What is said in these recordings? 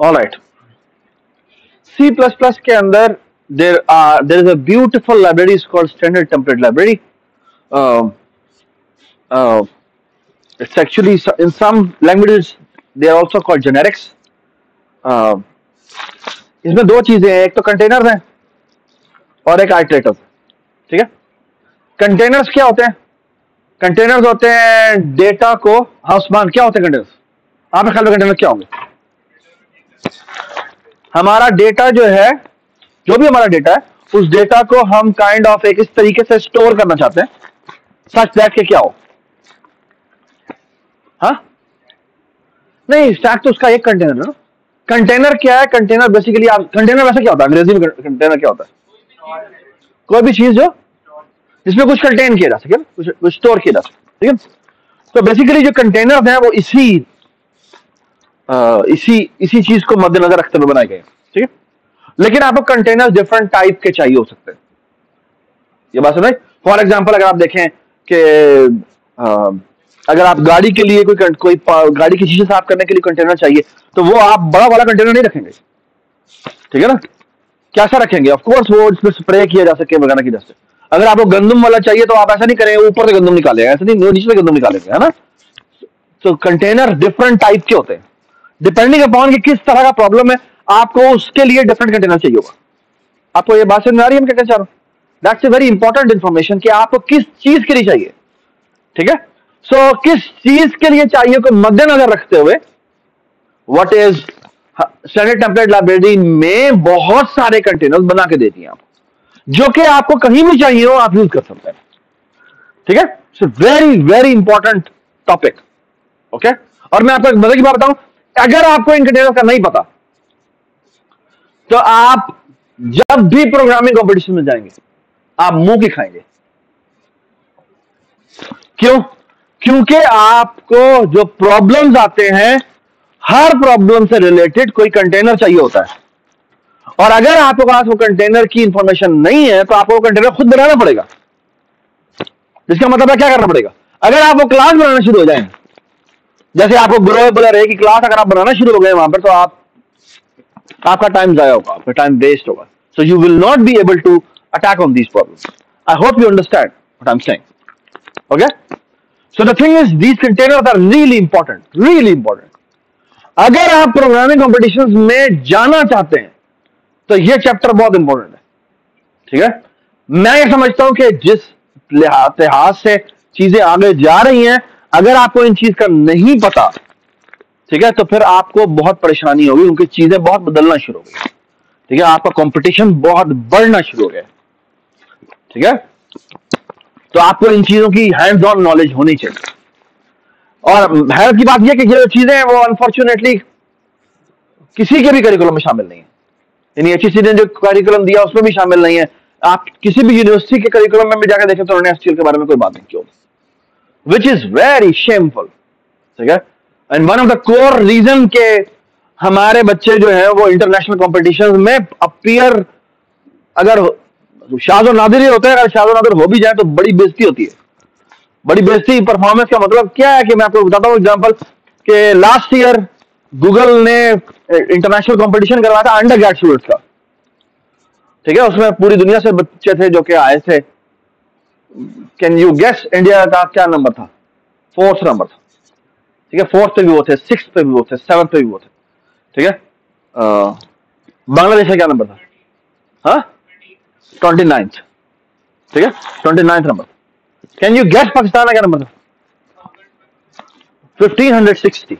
All right C plus plus के अंदर there are there is a beautiful library is called standard template library it's actually in some languages are also called generics. Uh, इसमें दो चीज़ें हैं एक तो container हैं और एक आइटरेटर्स ठीक है? कंटेनर्स क्या होते हैं? कंटेनर्स होते हैं डेटा को हाउसमान क्या होते हैं कंटेनर्स आपके ख्याल में कंटेनर क्या होंगे? हमारा डेटा जो है, जो भी हमारा डेटा है, उस डेटा को हम काइंड ऑफ़ एक इस तरीके से स्टोर करना चाहते हैं। सच दैट के क्या हो? हाँ? नहीं स्टैक तो उसका एक कंटेनर है ना। कंटेनर क्या है? कंटेनर बेसिकली आप कंटेनर वैसे क्या होता है? अंग्रेज़ी में कंटेनर क्या होता है? कोई भी चीज़ जो जिसमें कुछ कंटेन किया जा सके, कुछ स्टोर किया जा सके, ठीक है? तो बेसिकली जो कंटेनर हैं, वो इसी इसी इसी चीज़ को मद्देनजर रखते हुए बनाए गए ठीक है? लेकिन आपको कंटेनर डिफरेंट टाइप के चाहिए हो सकते हैं। ये बात सुनाई? फॉर एग्ज़ाम्पल अगर आप देखें कि अगर आप गाड़ी के लिए कोई कोई गाड़ी की चीज़ें साफ़ करने के लिए कंटेनर चाहिए तो वो आप बड़ा वाला कंटेनर नहीं रखेंगे। ठीक है ना? कैसा रखेंगे? ऑफ़ कोर्स वो इसमें स्प्रे किया जा सके, वगैरह की जैसे अगर आपको गंदम वाला चाहिए तो आप ऐसा नहीं करेंगे ऊपर से गंदम निकालेंगे ऐसा नहीं नीचे से गंदम निकालेंगे, है ना? तो कंटेनर डिफरेंट टाइप के होते हैं। डिपेंडिंग अपॉन कि किस तरह का प्रॉब्लम है आपको उसके लिए डिफरेंट कंटेनर चाहिए होगा। आपको ये बात समझ आ रही है मैं क्या चाह रहा हूँ? That's a very important information कि आपको किस चीज़ के लिए चाहिए। ठीक है? सो so, किस चीज़ के लिए चाहिए को मद्देनजर रखते हुए what is standard template library में बहुत सारे कंटेनर्स बना के देती हैं आपको जो कि आपको कहीं भी चाहिए हो आप यूज़ कर सकते हैं। ठीक है? So very very important topic okay और मैं आपको एक मज़े की बात बताऊँ अगर आपको इन कंटेनर का नहीं पता तो आप जब भी प्रोग्रामिंग कंपटीशन में जाएँगे, आप मुँह की खाएँगे। क्यों? क्योंकि आपको जो प्रॉब्लम्स आते हैं, हर प्रॉब्लम से रिलेटेड कोई कंटेनर चाहिए होता है। और अगर आपके पास वो कंटेनर की इंफॉर्मेशन नहीं है तो आपको वो कंटेनर खुद बनाना पड़ेगा। जिसका मतलब है क्या करना पड़ेगा? अगर आप वो क्लास बनाना शुरू हो जाए जैसे आपको ग्रो बोला रहे कि क्लास अगर आप बनाना शुरू हो गए वहाँ पर तो आप, आपका टाइम जाया होगा, आपका टाइम वेस्ट होगा। So you will not be able to attack on these problem I hope you understand I am saying okay so the thing is these containers are really important really important अगर आप programming competition में जाना चाहते हैं तो यह chapter बहुत important है। ठीक है? मैं ये समझता हूँ कि जिस लिहाज से चीज़ें आगे जा रही हैं अगर आपको इन चीज़ का नहीं पता, ठीक है तो फिर आपको बहुत परेशानी होगी उनकी चीज़ें बहुत बदलना शुरू हो गई। ठीक है, आपका कंपटीशन बहुत बढ़ना शुरू हो गया। ठीक है? तो आपको इन चीज़ों की हैंड्स ऑन नॉलेज होनी चाहिए। और हैरत की बात यह कि जो चीज़ें हैं, वो अनफॉर्चुनेटली किसी के भी करिकुलम में शामिल नहीं है। यानी एच ने जो करिकुलम दिया, उसमें भी शामिल नहीं है। आप किसी भी यूनिवर्सिटी के करिकुलम में भी जाकर देखें तो उन्होंने के बारे में कोई बात नहीं की विच इज़ वेरी शेमफुल ठीक है? And one of the core reason के हमारे बच्चे जो है, वो इंटरनेशनल कॉम्पिटिशन में अपियर अगर शाजो नादिर ही होते हैं, अगर शाजो नादिर हो भी जाए तो बड़ी बेजती होती है। बड़ी बेजती परफॉर्मेंस का मतलब क्या है कि मैं आपको बताता हूँ एग्ज़ाम्पल कि लास्ट ईयर गूगल ने इंटरनेशनल कंपटीशन करवाया था अंडर ग्रेड स्टूडेंट्स का। ठीक है? उसमें पूरी दुनिया से बच्चे थे जो कि आए थे। कैन यू गेस इंडिया का क्या नंबर था? फोर्थ नंबर था। ठीक है? फोर्थ पे भी वो थे सिक्स पे भी वो थे सेवन पे भी वो थे। ठीक है? बांग्लादेश का क्या नंबर था? हाँ? ट्वेंटी नाइन्थ ठीक है? Twenty ninth number can you guess Pakistan का क्या नंबर था? Fifteen hundred sixty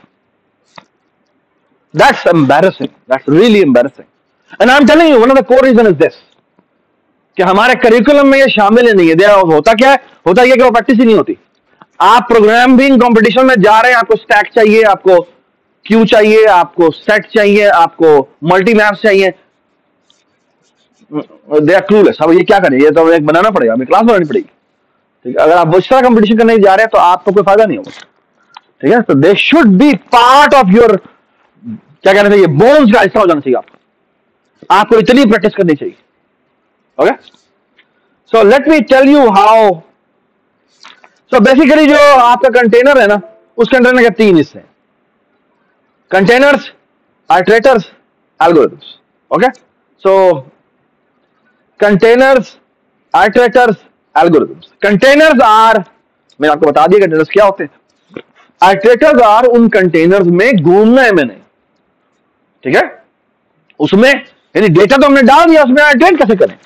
That's embarrassing. That's really embarrassing. And I'm telling you, one of the core reason is this. कि हमारे करिकुलम में ये शामिल ही नहीं है। होता क्या है? होता है कि वो प्रैक्टिस ही नहीं होती। आप प्रोग्रामिंग कंपटीशन में जा रहे हैं, आपको स्टैक चाहिए, आपको क्यू चाहिए, आपको सेट चाहिए, आपको मल्टी मैप चाहिए। दे आर क्लूलेस अब ये क्या करें? ये तो एक बनाना पड़ेगा, हमें क्लास बनानी पड़ेगी। ठीक है? अगर आप उस तरह कंपटीशन करने जा रहे हैं तो आपको कोई फ़ायदा नहीं होगा। ठीक है? तो they should be part of your क्या कहना चाहिए बोन्स का हिस्सा हो जाना चाहिए आपको। आपको इतनी प्रैक्टिस करनी चाहिए। Okay so let me tell you how so basically जो आपका कंटेनर है ना, उस कंटेनर के तीन हिस्से containers iterators algorithms. Okay? So, containers iterators algorithms. Containers are, मैंने आपको बता दिया कंटेनर्स क्या होते हैं? आइट्रेटर्स आर उन कंटेनर्स में घूमना है मैंने ठीक है? उसमें, यानी डेटा तो हमने डाल दिया, उसमें आइट्रेट कैसे करें?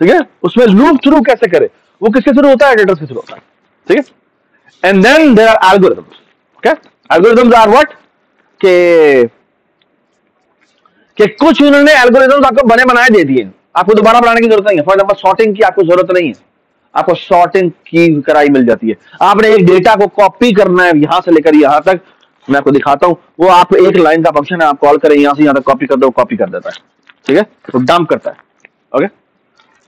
ठीक है? उसमें लूप थ्रू कैसे करे? वो किसके थ्रू होता है? आइट्रेटर्स के शुरू होता है। ठीक है? And then there are algorithms okay algorithms are what के, कि कुछ उन्होंने एल्गोरिथम्स आपको बने बनाए दे दिए। आपको दोबारा बनाने की ज़रूरत नहीं है। फॉर एग्ज़ाम्पल सॉर्टिंग की आपको ज़रूरत नहीं है। आपको सॉर्टिंग की कराई मिल जाती है। आपने एक डेटा को कॉपी करना है, यहाँ से लेकर यहाँ तक। मैं आपको दिखाता हूँ। वो आप एक लाइन का फ़ंक्शन है, आप कॉल करें, यहाँ से यहाँ तक कॉपी कर दो कॉपी कर देता है। ठीक है? तो डंप करता है। Okay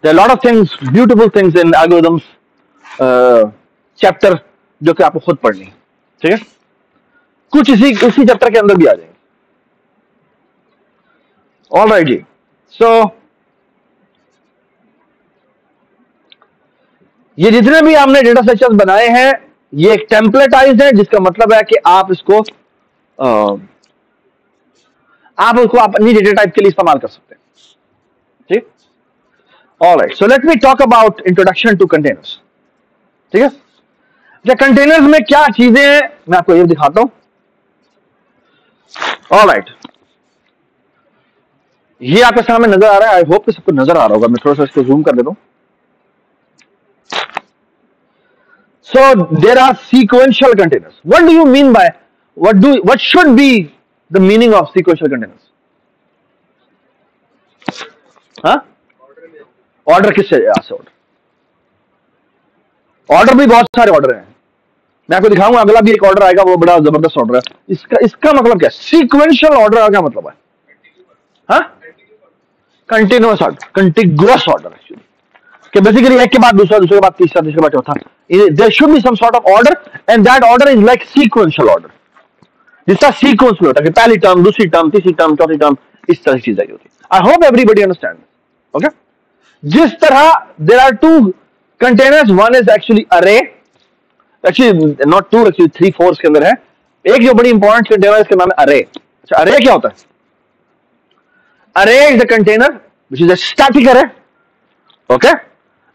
there lot of things beautiful things in algorithms chapter जो कि आपको खुद पढ़नी है। ठीक है? कुछ इसी इसी चैप्टर के अंदर भी आ जाएँगे। ऑल राइट जी सो ये जितने भी आपने डेटा स्ट्रक्चर्स बनाए हैं ये एक टेम्पलेटाइज है जिसका मतलब है कि आप इसको आ, आप उसको अपनी डेटा टाइप के लिए इस्तेमाल कर सकते हैं। ठीक? All so let me talk about introduction to containers ठीक है? अच्छा कंटेनर्स में क्या चीज़ें हैं? मैं आपको ये दिखाता हूँ। ऑल राइट ये आपके सामने नज़र आ रहा है। आई होप कि सबको नज़र आ रहा होगा। मैं थोड़ा सा इसको जूम कर देता हूँ। So there are sequential containers What do you mean by, what do, what should be the meaning of sequential containers? हाँ ऑर्डर किससे? यहाँ से ऑर्डर ऑर्डर भी बहुत सारे ऑर्डर हैं। मैं आपको दिखाऊँगा, अगला भी एक ऑर्डर आएगा, वो बड़ा ज़बरदस्त ऑर्डर है। इसका इसका मतलब क्या? सीक्वेंशियल ऑर्डर का क्या मतलब है? कंटिन्यूस ऑर्डर कंटिग्युअस ऑर्डर कि बेसिकली एक के बाद दूसरा, दूसरे के बाद तीसरा, तीसरे के बाद चौथा। There should be some sort of order and that order is like sequential order जिसका सीक्वेंस में होता है कि पहली टर्म दूसरी टर्म तीसरी टर्म चौथी टर्म इस तरह की चीज़ आई होती है। I hope everybody understand okay जिस तरह there are two containers one is actually array actually not two actually three four के अंदर है। एक जो बड़ी इंपॉर्टेंट कंटेनर है, इसका नाम है अरे अच्छा अरे क्या होता है? Array is the container which is a static array okay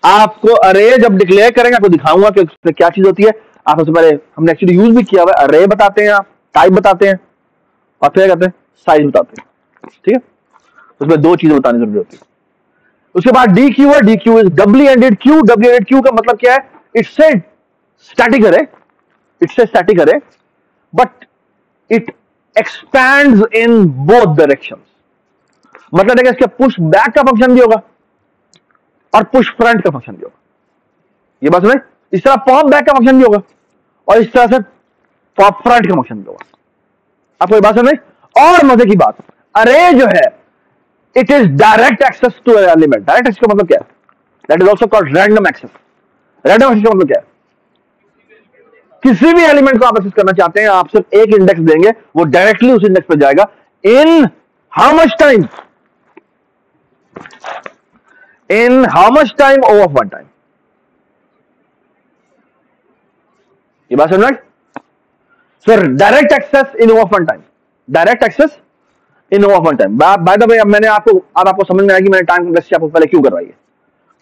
आपको अरे जब डिक्लेयर करेंगे, आपको दिखाऊँगा कि उसमें क्या चीज़ होती है। आप सबसे पहले, हमने एक्चुअली यूज़ भी किया हुआ है अरे बताते हैं आप टाइप बताते हैं, और फिर कहते हैं? साइज़ बताते हैं। ठीक है? उसमें दो चीज़ें बताने ज़रूरी होती है। उसके बाद डी क्यू है D queue is double ended queue double ended queue का मतलब क्या है? It's a static array it's a static array but it expand in both direction मतलब कि इसके पुश बैक का फ़ंक्शन भी होगा और पुश फ्रंट का फ़ंक्शन भी होगा। ये बात सुने? इस तरह पॉप बैक का फ़ंक्शन भी होगा और इस तरह से पॉप फ्रंट का फ़ंक्शन भी होगा। आपको ये बात समझ और मज़े की बात। अरे जो है it is direct access to element direct access का मतलब क्या? है that is also called random access random access का मतलब क्या? है किसी भी एलिमेंट को आप एक्सेस करना चाहते हैं, आप सिर्फ़ एक इंडेक्स देंगे, वो डायरेक्टली उस इंडेक्स पर जाएगा. In how much time in how much time? O of one time? ये बात समझ sir direct access in O of one time direct access in O time by the way अब मैंने आपको अब आपको समझ में आया कि मैंने टाइम आपको पहले क्यों करवाई है?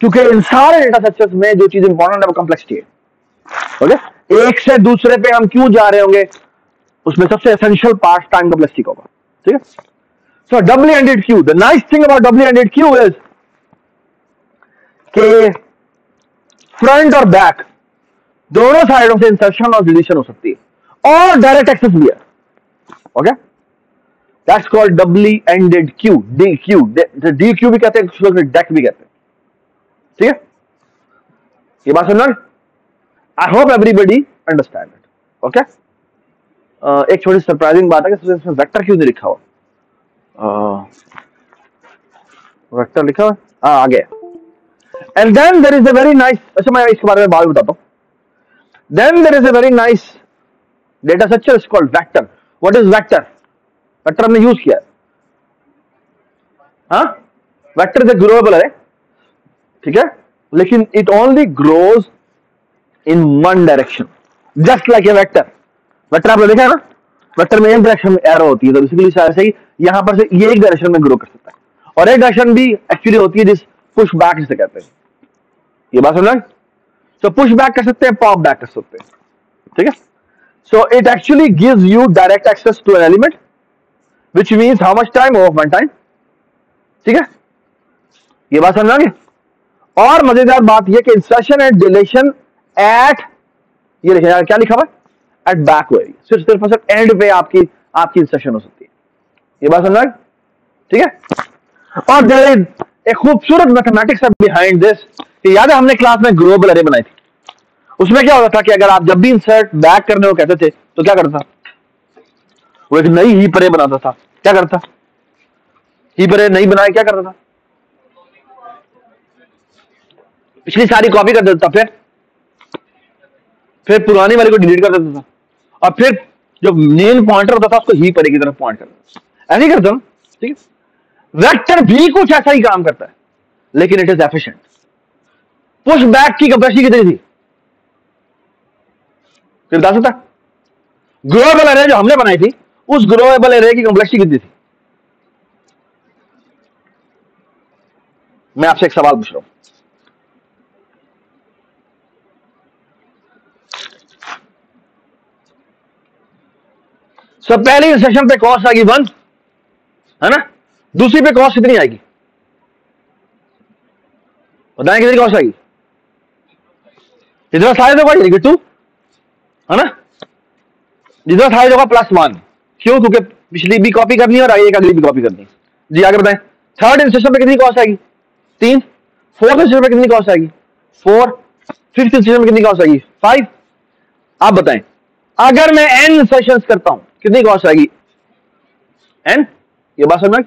क्योंकि इन सारे डेटा में जो चीज़ इंपॉर्टेंट है, वो है। ओके एक से दूसरे पे हम क्यों जा रहे होंगे? उसमें सबसे एसेंशियल पार्ट टाइम का होगा। ठीक है? So double queue the nice thing about double queue is कि फ्रंट और बैक दोनों साइडों से इंसर्शन और डिलीशन हो सकती है। और डायरेक्ट एक्सेस भी है। Okay that's called doubly ended queue D queue D queue भी कहते हैं डेक भी कहते हैं। ठीक है? ये बात सुनना I hope everybody understand it okay एक छोटी सरप्राइजिंग बात है कि इसमें वेक्टर क्यों नहीं लिखा हुआ? वेक्टर लिखा हुआ? हाँ आ गया and then there is a very nice अच्छा मैं इसके बारे में बाद बताता हूँ। Then there is a very nice data structure is called vector what is vector vector हमने यूज़ किया हाँ। वेक्टर इज़ ए ग्रोएबल है ठीक है? लेकिन it only grows in one direction just like a vector vector आपने देखा है ना? वेक्टर में एक डायरेक्शन में एरो होती है तो बेसिकली ऐसे ही यहाँ पर से ये एक डायरेक्शन में ग्रो कर सकता है। और एक डायरेक्शन भी एक्चुअली होती है जिस पुश बैक जिसे कहते हैं। ये बात समझ तो पुश बैक कर सकते हैं पॉप बैक कर सकते हैं, ठीक है? So it actually gives you direct access to an element which means how much time of one time ठीक है? ये बात समझाएँगे और मज़ेदार बात यह कि इंसर्शन एंड डिलेशन एट ये लिखा क्या लिखा हुआ एट बैक वे सिर्फ़ सिर्फ़ सिर्फ़ एंड पे आपकी आपकी इंसर्शन हो सकती है। ये बात समझ ठीक है? और देर एक खूबसूरत मैथमेटिक्स है बिहाइंड दिस याद है हमने क्लास में ग्लोबल अरे बनाई थी? उसमें क्या होता था कि अगर आप जब भी इंसर्ट बैक करने को कहते थे तो क्या करता वो एक नई ही परे बनाता था। क्या करता? ही परे नई बनाए क्या करता था? पिछली सारी कॉपी कर देता था, फिर? फिर पुरानी वाले को डिलीट कर देता था। और फिर जो मेन पॉइंटर होता था, उसको ही परे की तरफ़ पॉइंट कर देता ऐसे ही करता ठीक है? वेक्टर भी कुछ ऐसा ही काम करता है, लेकिन it is efficient push back की कैपेसिटी कितनी थी? फिर बता सकता? ग्रोएबल एरे जो हमने बनाई थी उस ग्रोएबल एरे की कॉम्प्लेक्सिटी कितनी थी? मैं आपसे एक सवाल पूछ रहा हूँ। सब पहली इंसेशन पे कॉस्ट आएगी वन है ना? दूसरी पे कॉस्ट कितनी आएगी? बताएँ कितनी कॉस्ट आएगी? जितना साइज़ होगा टू है ना? जितना साइज़ होगा प्लस वन क्यों? क्योंकि पिछली भी कॉपी करनी और आगे एक अगली भी कॉपी करनी जी, आगे बताएँ। थर्ड इंसेशन पे कितनी कॉस्ट आएगी? तीन। फोर्थ इंसेशन पे कितनी कॉस्ट आएगी? फोर फिफ्थ इंसेशन में कितनी कॉस्ट आएगी? फाइव आप बताएँ। अगर मैं एन सेशन करता हूँ, कितनी कॉस्ट आएगी? एन ये बात समझ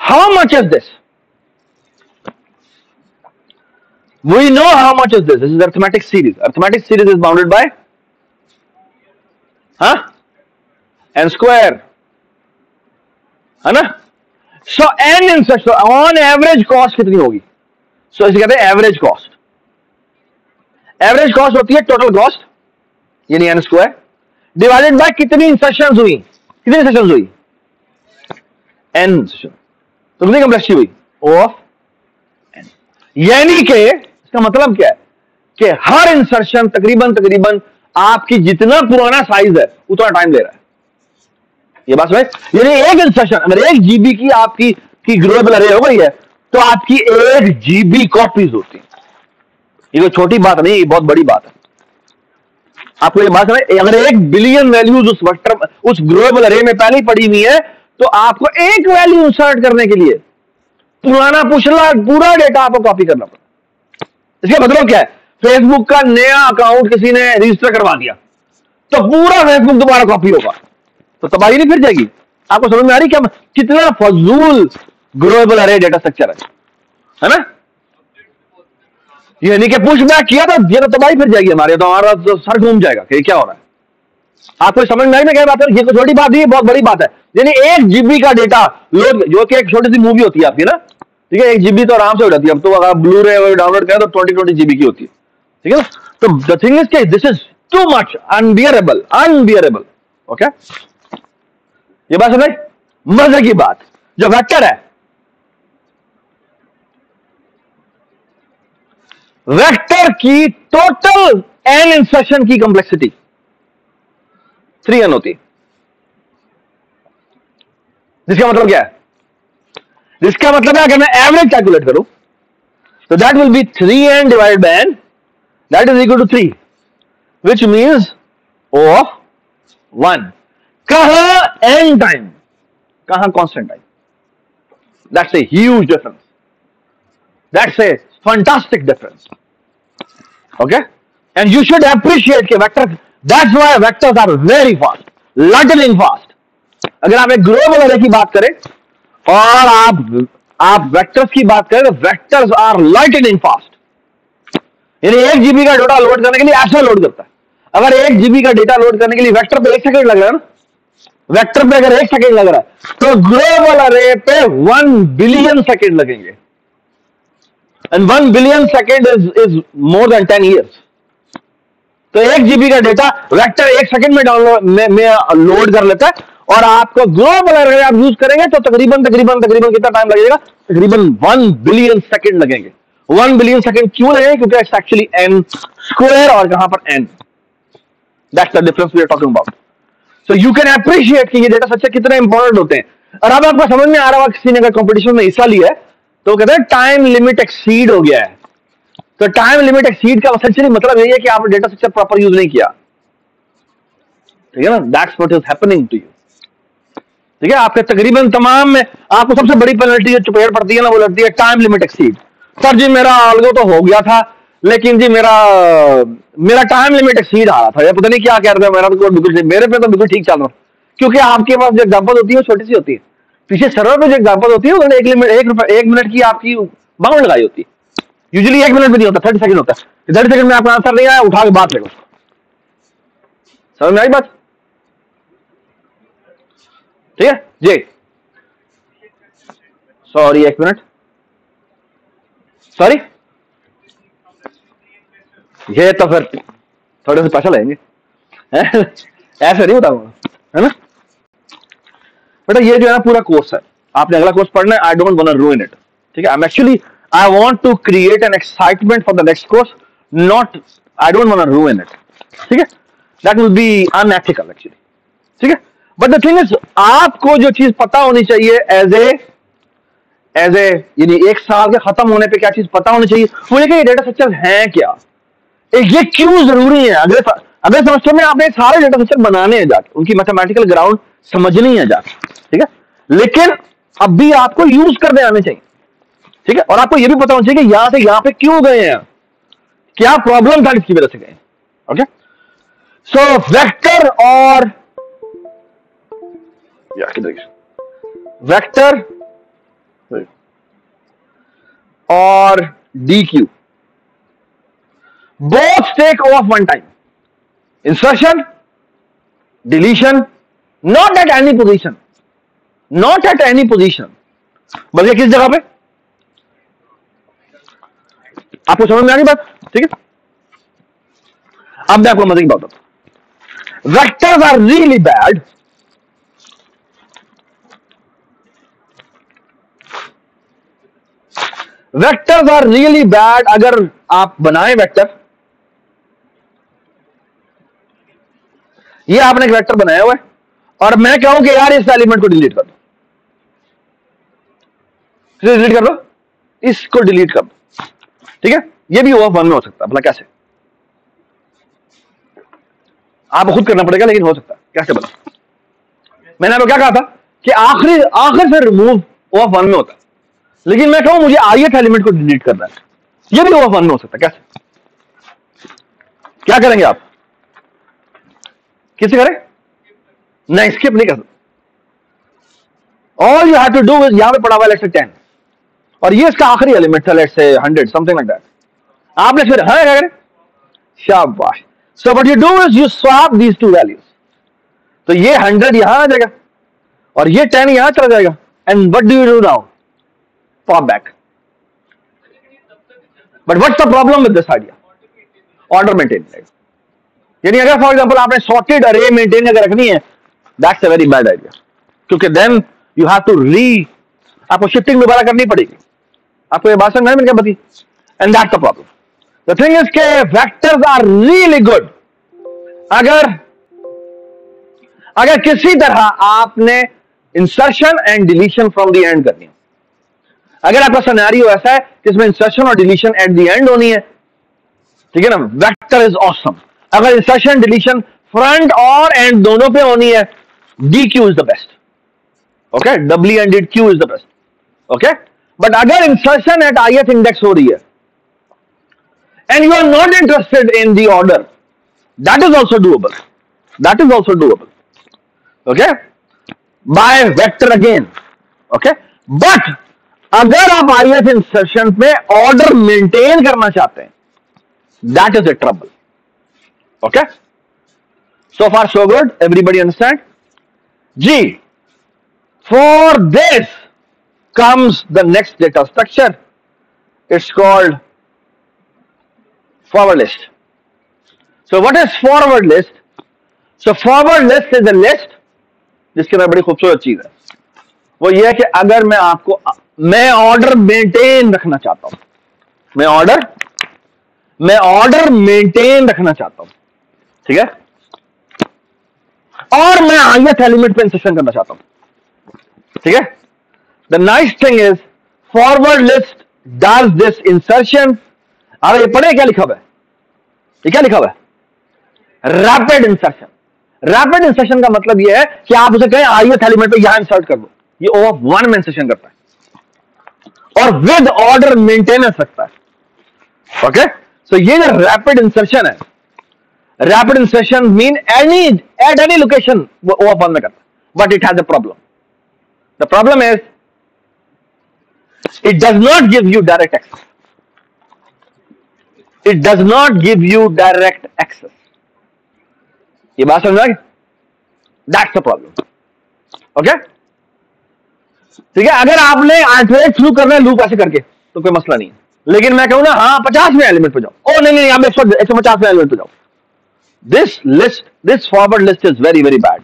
how much is this we know how much is this is arithmetic series arithmetic series is bounded by हा? एन स्क्वायर है ना? So N in such on average cost कितनी होगी? सो so, इसे कहते हैं एवरेज कॉस्ट एवरेज कॉस्ट होती है टोटल कॉस्ट यानी एन स्क्वायर डिवाइडेड बाय कितनी इंसेशन हुई? कितनी इंसेशन हुई? एन तो कितनी कम्प्लेक्सिटी हुई? ओ ऑफ़ एन यानी के इसका मतलब क्या है? कि हर इंसर्शन तकरीबन तकरीबन आपकी जितना पुराना साइज़ है उतना टाइम ले रहा है। ये बात यानी एक इंसर्शन अगर एक जीबी की आपकी, की ग्रोएबल अरे हो गई है तो आपकी एक जीबी कॉपीज होती है। ये कोई छोटी बात नहीं बहुत बड़ी बात है। आपको ये बात समझ अगर एक बिलियन वैल्यूज़ उस वेक्टर उस ग्लोबल अरे में पहले ही पड़ी हुई है तो आपको एक वैल्यू इंसर्ट करने के लिए पुराना पुछला पूरा डेटा आपको कॉपी करना पड़ा। इसका मतलब क्या है? फेसबुक का नया अकाउंट किसी ने रजिस्टर करवा दिया तो पूरा फेसबुक दोबारा कॉपी होगा। तो तबाही नहीं फिर जाएगी। आपको समझ में आ रही क्या कितना फजूल ग्रोएबल अरे डेटा स्ट्रक्चर है है ना? यानी कि पुश बैक किया था, ये तो तबाही फिर जाएगी हमारे तो हमारा तो सर घूम जाएगा कि क्या हो रहा है। आपको समझ में आई मैं क्या बात है? ये तो छोटी बात नहीं बहुत बड़ी बात है। यानी एक जीबी का डेटा लोग, जो कि एक छोटी सी मूवी होती है आपकी ना, ठीक है, एक जीबी तो आराम से हो जाती है। अब तो अगर ब्लू रे डाउनलोड करें तो ट्वेंटी ट्वेंटी जीबी की होती है, ठीक है ना? तो the thing is this is too much unbearable unbearable okay ये बात समझ? मज़े की बात। जो वेक्टर है, वेक्टर की टोटल एन इंसर्शन की कंप्लेक्सिटी थ्री एन होती। जिसका मतलब क्या है? जिसका मतलब है, अगर मैं एवरेज कैलकुलेट करूँ तो that will be three N divide by N that is equal to three which means O of one कहा एन टाइम कहा constant time that's a huge difference that's a fantastic difference Okay? And you should appreciate के vector, that's why vectors are very fast, lightning fast. अगर आप एक global अरे की बात करें और आप आप वेक्टर्स की बात करें तो vectors are light lightning fast यानी एक जीबी का डेटा लोड करने के लिए ऐसा लोड करता है। अगर एक जीबी का डेटा लोड करने के लिए वेक्टर पे एक सेकंड लग रहा है ना वेक्टर पे अगर एक सेकेंड लग रहा है तो ग्लोबल अरे पे वन बिलियन सेकेंड लगेंगे। And 1 billion second is, is more than 10 years. तो एक जीबी का डेटा वेक्टर एक सेकंड में डाउनलोड में, में लोड कर लेता है और आपको ग्लोबल अगर आप यूज़ करेंगे तो तकरीबन तकरीबन तकरीबन कितना टाइम लगेगा? तकरीबन वन बिलियन सेकंड लगेंगे। वन बिलियन सेकंड क्यों लगेंगे? क्योंकि एक्चुअली एन स्क्वायर और यहाँ पर N that's the difference we are talking about so you can appreciate कि ये डेटा स्ट्रक्चर कितने इंपॉर्टेंट होते हैं। और अब आपको समझ में आ रहा होगा किसी ने अगर कॉम्पिटिशन में हिस्सा लिया है तो कहते हैं टाइम लिमिट एक्सीड हो गया है। तो टाइम लिमिट एक्सीड का एसेंशियली मतलब यही है कि आपने डेटा स्ट्रक्चर प्रॉपर यूज़ नहीं किया। ठीक है ना? That's what is happening to you ठीक है? आपके तकरीबन तमाम में आपको सबसे बड़ी पेनल्टी जो चुपेड़ पड़ती है ना, वो लगती है time limit exceed sir ji, मेरा आलगो तो हो गया था, लेकिन जी मेरा मेरा टाइम लिमिट एक्सीड आ रहा था ये पता नहीं क्या कह रहे थे मेरा तो बिल्कुल मेरे पे तो बिल्कुल ठीक चल रहा। क्योंकि आपके पास जो एग्ज़ाम्पल होती है वो छोटी सी होती है। पीछे सर्वर पे जो एग्ज़ाम्पल होती है उन्होंने एक लिमिट एक, एक मिनट की आपकी बाउंड लगाई होती है। यूजली एक मिनट में नहीं होता थर्टी सेकंड होता है। थर्टी सेकंड में आपका आंसर नहीं आया उठा के बात लेगा समझ में आई बात? ठीक है? जी। सॉरी एक मिनट सॉरी ये तो फिर थोड़े से पैसा लेंगे। ऐसे नहीं बताऊँगा, है ना? बेटा, ये जो है ना पूरा कोर्स है, आपने अगला कोर्स पढ़ना है I don't want ruin it ठीक है? I am actually I want to create an excitement for the next course not I don't want ruin it ठीक है? That will be unethical actually ठीक है? बट द थिंग इज़ आपको जो चीज़ पता होनी चाहिए एज ए एज ए यानी एक साल के खत्म होने पे क्या चीज़ पता होनी चाहिए? वो ये डेटा स्ट्रक्चर है क्या? ये क्यों ज़रूरी है? अगले अगले सेमेस्टर में आपने सारे डेटा स्ट्रक्चर बनाने हैं जाके। उनकी मैथमेटिकल ग्राउंड समझनी है जाके। ठीक है? लेकिन अब भी आपको यूज़ करने आने चाहिए। ठीक है? और आपको यह भी पता होना चाहिए कि यहाँ से यहाँ पे क्यों गए हैं? क्या प्रॉब्लम था इसकी वजह से गए? ओके सो वेक्टर और वेक्टर और D Q both take off one time. Insertion, deletion, not at any position. Not at any position. बल्कि किस जगह पे? आपको समझ में आ गई बात? ठीक है? अब मैं आपको मज़े की बात बताता vectors are really bad vectors are really bad अगर आप बनाए वेक्टर ये आपने एक वेक्टर बनाया हुआ है। और मैं कहूँ कि यार इस एलिमेंट को डिलीट कर दो। डिलीट कर दो। इसको डिलीट कर दो। ठीक है? ये भी ओएफ वन में हो सकता है। भला कैसे? आप खुद करना पड़ेगा, लेकिन हो सकता है। कैसे बना? मैंने आपको क्या कहा था कि आखिरी, आखिर से रिमूव ओएफ वन में होता है। लेकिन मैं कहूँ, मुझे आई एलिमेंट को डिलीट करना है। ये भी ओएफ वन में हो सकता है। कैसे? क्या करेंगे आप? किसे करें? नहीं स्किप नहीं कर सकते। All you have to do यहाँ पे पड़ा हुआ 10 और ये इसका आखिरी एलिमेंट था let's say 100 something like that आपने फिर हाँ क्या करें? शाबाश। So what you do is you swap these two values तो ये 100 यहाँ आ जाएगा, और ये टेन यहाँ चला जाएगा। And what do you do now pop back but what's the problem with this idea order maintain रहेगा यानी अगर फॉर एग्ज़ाम्पल आपने सॉर्टेड अरे मेंटेन अगर रखनी है that's a very bad idea क्योंकि then you have to re आपको शिफ्टिंग दोबारा करनी पड़ेगी। आपको ये बात समझ में क्या बती and that's the problem the thing is के वेक्टर्स आर रियली गुड अगर अगर किसी तरह आपने insertion and deletion from the end करनी है। अगर आपका सिनेरियो ऐसा है जिसमें इंसर्शन और डिलीशन एट द एंड होनी है, ठीक है ना? वेक्टर इज़ ऑसम अगर इंसर्शन डिलीशन फ्रंट और एंड दोनों पे होनी है D Q is the best okay W and ended queue is the best okay but अगर insertion at ith index हो रही है and you are not interested in the order that is also doable that is also doable okay by vector again okay but अगर आप I F insertion में order maintain करना चाहते हैं that is a trouble Okay. So far, so good. Everybody understand? G. For this comes the next data structure. It's called forward list. So what is forward list so forward list is a list जिसके अंदर बड़ी खूबसूरत चीज़ है वो ये है कि अगर मैं आपको, मैं ऑर्डर मेंटेन रखना चाहता हूँ मैं ऑर्डर मैं ऑर्डर मेंटेन रखना चाहता हूँ ठीक है? और मैं हाइएस्ट एलिमेंट पे इंसेशन करना चाहता हूँ। ठीक है? The nice thing is forward list does this insertion अरे, ये पढ़े क्या लिखा हुआ है? ये क्या लिखा हुआ है? रैपिड इंसर्शन रैपिड इंसर्शन का मतलब ये है कि आप उसे कहें आइएथ एलिमेंट पे यहाँ इंसर्ट कर दो। ये ओवर वन में इंसर्शन करता है। और विद ऑर्डर मेंटेनेंस रखता है। ओके सो ये जो रैपिड इंसर्शन है rapid insertion mean any at any location वो वन में करता but it has a problem the problem is it does not give you direct access. It does not give you direct access. ये बात समझ गए that's the problem okay ठीक है? अगर आपने आल्टरनेट शुरू करना है लूप ऐसे करके तो कोई मसला नहीं है। लेकिन मैं कहूँ ना हाँ पचास में एलिमेंट पे जाओ। ओ, नहीं नहीं आप एक सौ एक सौ पचास में एलिमेंट पे जाओ। This list this forward list is very very bad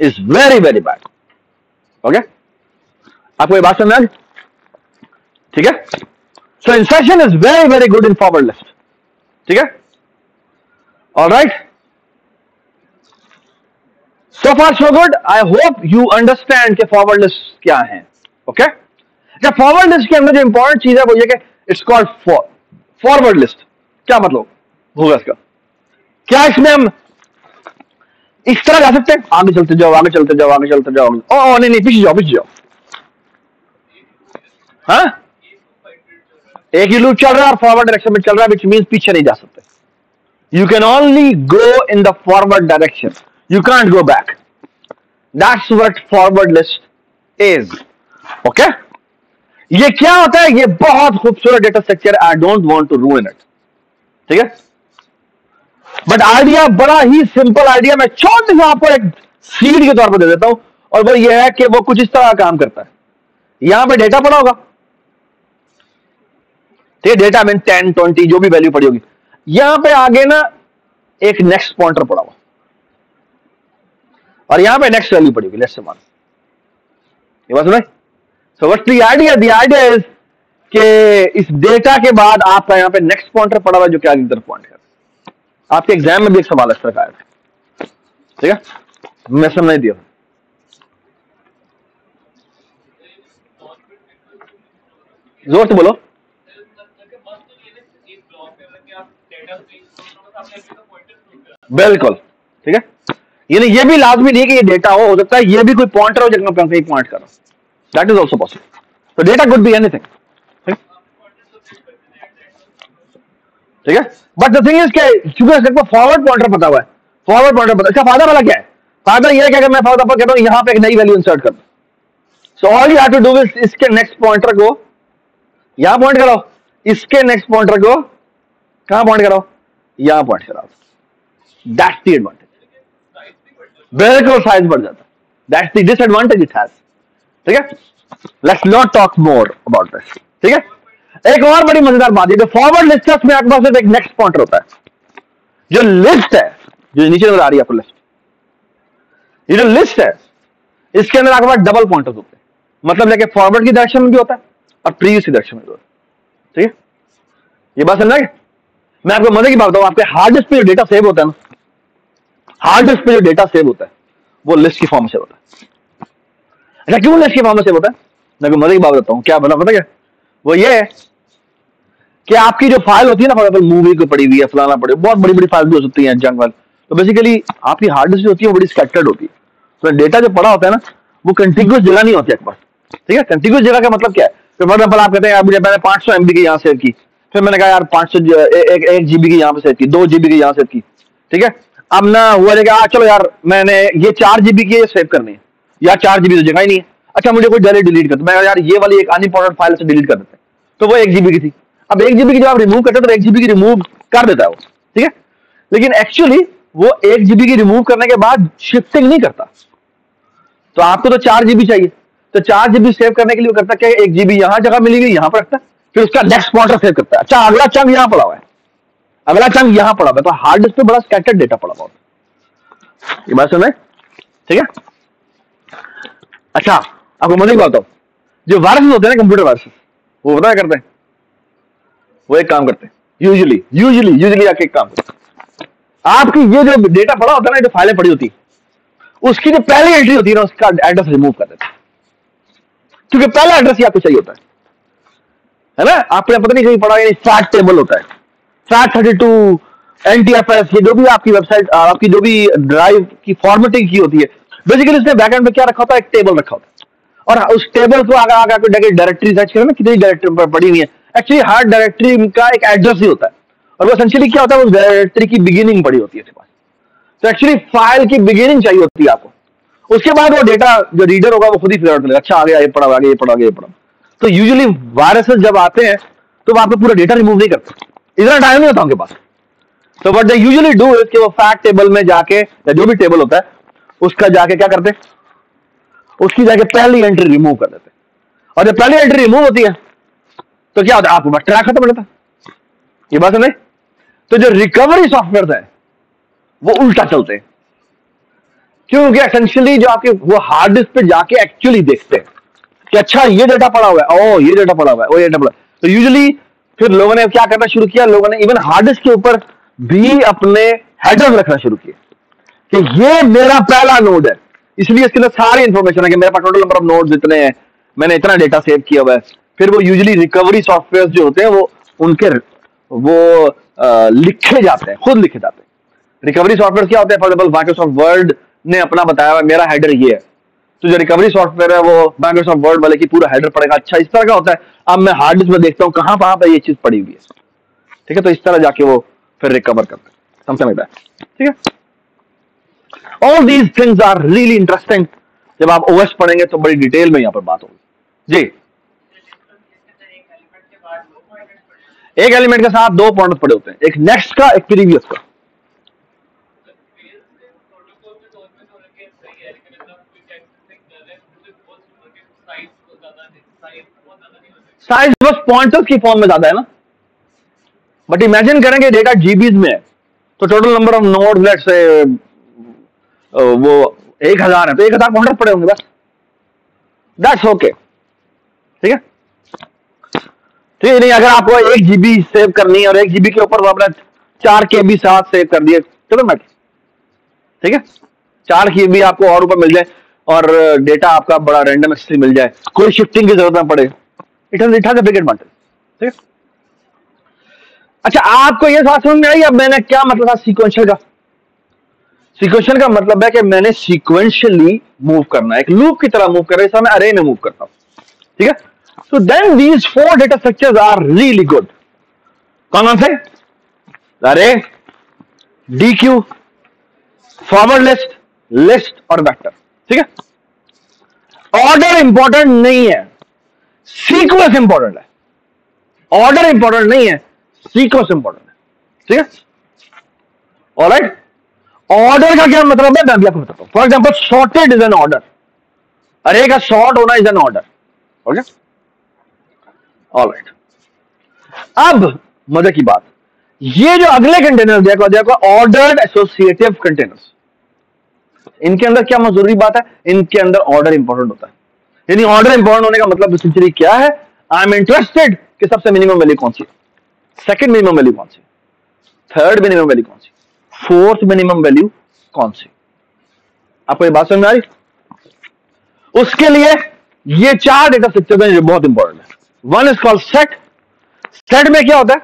is very very bad okay आपको ये बात समझ आ ठीक है? So insertion is very very good in forward list ठीक है? All right so far so good I hope you understand के फॉरवर्ड लिस्ट क्या है. ओके अच्छा फॉरवर्ड लिस्ट के अंदर जो इंपॉर्टेंट चीज़ है वो ये कि इट्स कॉल्ड फॉरवर्ड लिस्ट क्या मतलब? होगा इसका क्या इसमें हम इस तरह जा सकते हैं? आगे चलते जाओ, आगे चलते जाओ, आगे चलते जाओ। ओ नहीं नहीं, पीछे जाओ पीछे जाओ। हाँ? एक ही लूप चल रहा है और फॉरवर्ड डायरेक्शन में चल रहा है विच मीन पीछे नहीं जा सकते। You can only go in the forward direction you can't go back that's what forward list is okay ये क्या होता है? ये बहुत खूबसूरत data structure I don't want to ruin it ठीक है? बट आइडिया बड़ा ही सिंपल आइडिया मैं छोटे से आपको एक सीड के तौर पर दे देता हूँ। और वो ये है कि वो कुछ इस तरह काम करता है। यहाँ पे डेटा पड़ा होगा। ठीक है डेटा मीन टेन ट्वेंटी जो भी वैल्यू पड़ी होगी। यहाँ पे आगे ना एक नेक्स्ट पॉइंटर पड़ा हुआ। और यहाँ पे नेक्स्ट वैल्यू पड़ी होगी लेट्स मान ये बात सुना so what's the idea the idea is कि इस डेटा के बाद आपका यहाँ पे नेक्स्ट पॉइंटर पड़ा हुआ जो कि आगे की तरफ़ पॉइंट कर आपके एग्ज़ाम में भी एक सवाल इस तरह का आया ठीक है? मैं समझ नहीं दिया। ज़ोर से बोलो। बिल्कुल। ठीक है? यानी ये भी लाजमी नहीं कि ये डेटा हो हो सकता है ये भी कोई पॉइंटर हो जगह पे कहीं पॉइंट करो दैट इज़ ऑल्सो पॉसिबल तो डेटा गुड बी एनीथिंग ठीक है? बट द थिंग इज़ के चूँकि फॉरवर्ड पॉइंटर पता हुआ है। फॉरवर्ड पॉइंटर पता इसका फ़ायदा वाला क्या है? फ़ायदा ये है कि मैं फॉर एग्जांपल कहता हूँ, यहाँ पे एक नई वैल्यू इंसर्ट कर so all you have to do is इसके नेक्स्ट पॉइंटर को यहाँ पॉइंट करो। इसके नेक्स्ट पॉइंटर को कहाँ पॉइंट करो? यहाँ पॉइंट करो। दैट्स द एडवांटेज बिल्कुल साइज़ बढ़ जाता that's the disadvantage it has ठीक है? Let's not talk more about this ठीक है? एक और बड़ी मज़ेदार बात है फॉरवर्ड लिस्ट में आपके पास एक नेक्स्ट पॉइंटर होता है। जो लिस्ट है, जो नीचे नज़र आ रही है आपको लिस्ट ये जो लिस्ट है, इसके अंदर आपके पास डबल पॉइंटर्स होते हैं। मतलब लेके फॉरवर्ड की में भी होता है और प्रीवियस की में भी होता है। ठीक है? ये बात समझ मैं आपको मज़े की बात बताऊँ, आपके हार्ड डिस्क पे जो डेटा सेव होता है ना हार्ड डिस्क पे जो डेटा सेव होता है, वो लिस्ट की फॉर्म से होता है। अच्छा क्यों लिस्ट की फॉर्म में सेव होता है? मैं आपको मज़े की बात बताता हूँ क्या बता पता क्या? वो ये है कि आपकी जो फ़ाइल होती है ना फॉर मूवी को पड़ी हुई है फलाना पड़ी बहुत बड़ी बड़ी फ़ाइल भी हो सकती है जंग तो बेसिकली आपकी हार्ड डिस्क होती है वो बड़ी स्कैटर्ड होती है। तो डेटा जो पड़ा होता है ना वो कंटिन्यूस जगह नहीं होती आपके ठीक है? कंटिन्यूस जगह का मतलब क्या है? फॉर एग्ज़ाम्पल आप कहते हैं मुझे मैंने पाँच सौ एमबी की यहाँ सेव की। फिर मैंने कहा यार पाँच सौ एक, जीबी की यहाँ पे सेव की दो जीबी की यहाँ सेव की। ठीक है? अब ना हुआ जगह चलो यार मैंने ये चार जीबी की सेव करनी है। यार चार जीबी तो जगह ही नहीं है। अच्छा मुझे कोई डायरेक्ट डिलीट कर मैं यार ये वाली एक अनइम्पोर्टेंट फ़ाइल से डिलीट कर देते तो वो एक जीबी की थी। अब एक जीबी की जब आप रिमूव करते तो एक जीबी की रिमूव कर देता है वो, ठीक है? लेकिन एक्चुअली वो एक जीबी की रिमूव करने के बाद शिफ्टिंग नहीं करता। तो आपको तो चार जीबी चाहिए। तो चार जीबी सेव करने के लिए करता क्या एक जीबी यहाँ जगह मिली गई, यहाँ पर रखता है। फिर उसका नेक्स्ट पॉइंटर सेव करता है। अच्छा अगला चंग यहाँ पड़ा हुआ है। अगला चंग यहाँ पड़ा हुआ तो हार्ड डिस्क पे बड़ा स्कैटर्ड डेटा पड़ा हुआ ये बात सुन ठीक है? अच्छा आपको मज़े बात जो वायरस होते हैं ना कंप्यूटर वायरस वो बताया करते हैं। वो एक काम करते हैं। यूजली यूजली यूजली आके एक काम करते आपकी ये जो डेटा पड़ा होता है ना, जो फाइलें पड़ी होती उसकी जो पहली एंट्री होती है ना, उसका एड्रेस रिमूव कर देते क्योंकि पहला एड्रेस ही आपको चाहिए होता है। है ना? आपने पता नहीं कहीं पढ़ा फैट टेबल होता है। फैट थर्टी टू एनटीएफएस ये जो भी आपकी वेबसाइट आपकी जो भी ड्राइव की फॉर्मेटिंग की होती है बेसिकली इसने बैकएंड में क्या रखा होता है? एक टेबल रखा होता है। और उस टेबल को अगर आगे डायरेक्टरी सर्च करें ना, कितनी डायरेक्टरी पड़ी हुई है। एक्चुअली हार्ड डायरेक्टरी का एक एड्रेस ही होता है। और वो एसेंशियली क्या होता है? उस डायरेक्टरी की बिगिनिंग पड़ी होती है पास। तो एक्चुअली फ़ाइल की बिगिनिंग चाहिए होती है आपको। उसके बाद वो डेटा जो रीडर होगा, वो खुद ही फिगर करेगा। अच्छा आगे आगे पढ़ा आगे ये पढ़ा आगे ये पढ़ा। तो यूजुअली वायरसेस जब आते हैं तो वो आपको पूरा डेटा रिमूव नहीं करते। इतना टाइम नहीं होता उनके पास। तो what they usually do is कि वो फैक्ट टेबल में जाके, या जो भी टेबल होता है, उसका जाके क्या करते उसकी जाके पहली एंट्री रिमूव कर देते और जब पहली एंट्री रिमूव होती है तो क्या होता है? आपको बस ट्रैक खत्म रहता ये बात नहीं तो जो रिकवरी सॉफ्टवेयर है, वो उल्टा चलते हैं। क्योंकि एसेंशियली जो आपके वो हार्ड डिस्क पे जाके एक्चुअली देखते हैं कि अच्छा ये डेटा पड़ा हुआ है। ओ ये डेटा पड़ा हुआ है। ओ ये डेटा पड़ा तो यूजुअली फिर लोगों ने क्या करना शुरू किया? लोगों ने इवन हार्ड डिस्क के ऊपर भी अपने हेडर रखना शुरू किए कि ये मेरा पहला नोड है। इसलिए इसके अंदर सारी इंफॉर्मेशन है कि मेरे पास टोटल नंबर ऑफ़ नोड्स इतने हैं। मैंने इतना डेटा सेव किया हुआ है। फिर वो यूजुअली रिकवरी सॉफ्टवेयर जो होते हैं वो उनके वो आ, लिखे जाते हैं खुद लिखे जाते हैं। रिकवरी सॉफ्टवेयर क्या होते हैं? फॉर एग्ज़ाम्पल माइक्रोसॉफ्ट वर्ड ने अपना बताया हुआ मेरा हेडर ये है। तो जो रिकवरी सॉफ्टवेयर है वो माइक्रोसॉफ्ट वर्ड वाले की पूरा हेडर पड़ेगा। अच्छा इस तरह का होता है। अब मैं हार्ड डिस्क में देखता हूँ कहाँ कहाँ पर ये चीज़ पड़ी हुई है। ठीक है? तो इस तरह जाके वो फिर रिकवर करते हैं। समझ में ठीक है? All these things are really interesting जब आप ओएस पढ़ेंगे तो बड़ी डिटेल में यहाँ पर बात होगी। जी? एक एलिमेंट के साथ दो पॉइंट पड़े होते हैं। एक नेक्स्ट का, एक प्रीवियस का। साइज़ बस पॉइंटर्स की फॉर्म में ज़्यादा है ना। बट इमेजिन करेंगे डेटा जीबीज में है। तो total number of node let's say वो एक हज़ार है तो एक हज़ार पॉइंटर पड़े होंगे बस। दैट्स ओके है ठीक है नहीं अगर आपको एक जीबी सेव करनी है और एक जीबी के ऊपर वो अपना चार के बी साथ सेव कर दिए चलो मैटर ठीक है? चार के बी आपको और ऊपर मिल जाए और डेटा आपका बड़ा रैंडम एक्सट्री मिल जाए। कोई शिफ्टिंग की ज़रूरत ना पड़े। It has it has big advantage ठीक है? अच्छा आपको यह बात समझ में आई अब मैंने क्या मतलब था सीक्वेंशियल का? सीक्वेंशियल का मतलब है कि मैंने सीक्वेंशियली मूव करना है। एक लूप की तरह मूव कर रहा है मैं अरे में मूव करता हूँ ठीक है? So then these four data structures are really good कौन कौन से? अरे D Q forward list list और वेक्टर ठीक है? ऑर्डर इंपॉर्टेंट नहीं है. सीक्वेंस इंपॉर्टेंट है. ऑर्डर इंपॉर्टेंट नहीं है. सीक्वेंस इंपॉर्टेंट है. ठीक है? राइट ऑर्डर का क्या मतलब है? मैं भी आपको बताता हूँ. For example sorted is an order अरे, का शॉर्ट होना is an order okay all right अब मज़े की बात। ये जो अगले कंटेनर देखो देखो ऑर्डर्ड एसोसिएटिव कंटेनर्स इनके अंदर क्या ज़रूरी बात है? इनके अंदर ऑर्डर इंपॉर्टेंट होता है। यानी ऑर्डर इंपॉर्टेंट होने का मतलब सिंचुरी क्या है? आई एम इंटरेस्टेड कि सबसे मिनिमम वैल्यू कौन सी सेकंड मिनिमम वैल्यू कौन सी थर्ड मिनिमम वैल्यू कौन सी फोर्थ मिनिमम वैल्यू कौन सी आपको ये बात समझ में आ रही? उसके लिए ये चार डेटा स्ट्रक्चर बहुत इंपॉर्टेंट है। One is called set set में क्या होता है?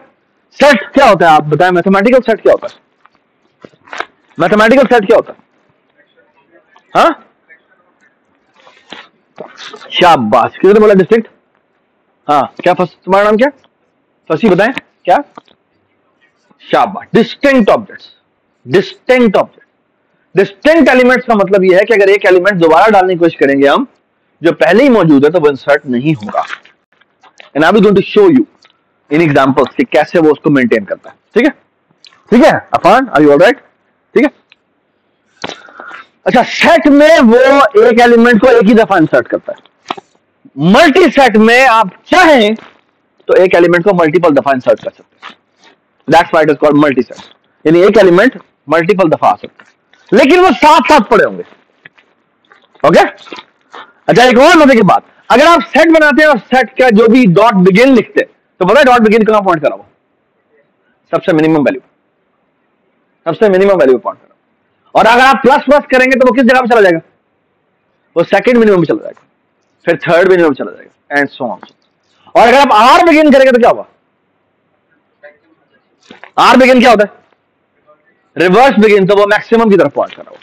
सेट क्या होता है? आप बताएँ मैथमेटिकल सेट क्या होता है? मैथमेटिकल सेट क्या होता है? हाँ? शाबाश। किसने बोला डिस्ट्रिक्ट हाँ क्या फ़र्स्ट तुम्हारा नाम क्या? ही बताएँ। क्या? शाबाश। Distinct objects distinct object distinct elements का मतलब यह है कि अगर एक एलिमेंट दोबारा डालने की कोशिश करेंगे हम, जो पहले ही मौजूद है तो वो इंसर्ट नहीं होगा। And I going to show you in examples कि कैसे वो उसको मेंटेन करता है। ठीक है? ठीक है? अफान आर यू ऑलराइट ठीक है? अच्छा सेट में वो एक एलिमेंट को एक ही दफ़ा इंसर्ट करता है। मल्टी सेट में आप चाहें तो एक एलिमेंट को मल्टीपल दफ़ा इंसर्ट कर सकते हैं। That's why it is called multi set यानी एक एलिमेंट मल्टीपल दफ़ा आ सकता है। लेकिन वो साथ साथ पड़े होंगे। Okay okay? अच्छा एक और मज़े की बात। अगर आप सेट बनाते हैं और सेट का जो भी डॉट बिगिन लिखते हैं तो पता है डॉट बिगिन कहाँ पॉइंट करा वो सबसे मिनिमम वैल्यू सबसे मिनिमम वैल्यू पॉइंट करा और अगर आप प्लस प्लस करेंगे तो वो किस जगह पे चला जाएगा? वो सेकंड मिनिमम में चला जाएगा। फिर थर्ड मिनिमम में चला जाएगा एंड सो ऑन और अगर आप आर बिगिन करेंगे तो क्या होगा? आर बिगिन क्या होता है? रिवर्स बिगिन तो वो मैक्सिमम की तरफ़ पॉइंट करा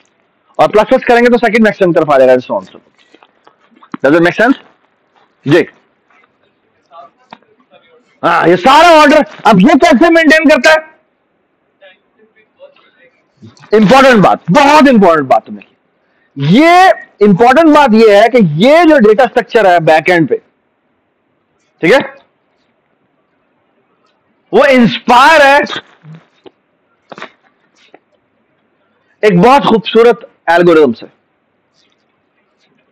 और प्लस प्लस करेंगे तो सेकंड मैक्सिमम तरफ़ आ जाएगा so on so does it make sense जी। हाँ ये सारा ऑर्डर अब ये कैसे मेंटेन करता है? इंपॉर्टेंट बात, बहुत इंपॉर्टेंट बात तुमने की ये इंपॉर्टेंट बात ये है कि ये जो डेटा स्ट्रक्चर है बैक एंड पे, ठीक है? वो इंस्पायर है। एक बहुत खूबसूरत एल्गोरिथम से।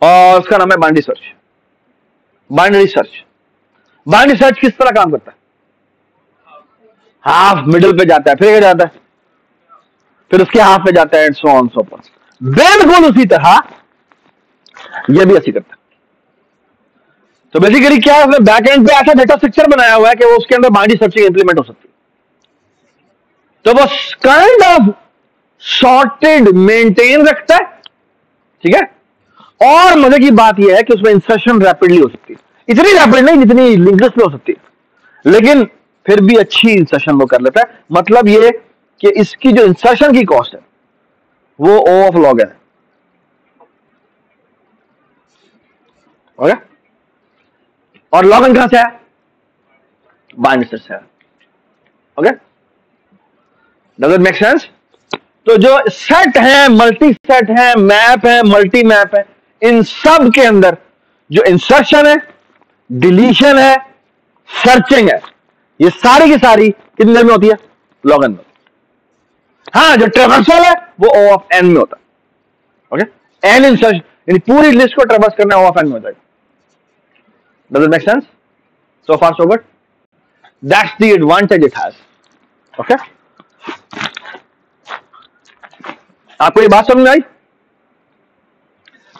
और उसका नाम है binary search binary search binary search किस तरह काम करता है? हाफ़ मिडिल पे जाता है, फिर जाता है? फिर उसके हाफ़ पे जाता है सो ऑन सो पर बिल्कुल उसी तरह यह भी ऐसी करता है। तो बेसिकली क्या है बैक एंड पे ऐसा डेटा स्ट्रक्चर बनाया हुआ है कि वो उसके अंदर बाइनरी सर्चिंग इंप्लीमेंट हो सकती है। तो वो काइंड ऑफ़ सॉर्टेड मेंटेन रखता है, ठीक है? और मज़े की बात यह है कि उसमें इंसर्शन रैपिडली हो सकती है। इतनी रैपिड नहीं जितनी लिंक्स पे हो सकती है। लेकिन फिर भी अच्छी इंसर्शन वो कर लेता है। मतलब ये कि इसकी जो इंसर्शन की कॉस्ट है, वो ओ ऑफ़ लॉग है। ओके और लॉग इन कहाँ से है बाइंड से है ओके डज मेक सेंस तो जो सेट है मल्टी सेट है मैप है मल्टी मैप है इन सब के अंदर जो इंसर्शन है डिलीशन है सर्चिंग है ये सारी की सारी कितनी देर में होती है लॉग एन में हाँ जो ट्रेवर्सल है वो ओ ऑफ़ एन में होता है ओके एन इंसर्शन यानी पूरी लिस्ट को ट्रेवर्स करना ओ ऑफ़ एन में हो जाएगा Does it make sense? So far, so good. That's the advantage it has. Okay? आपको ये बात समझ में आई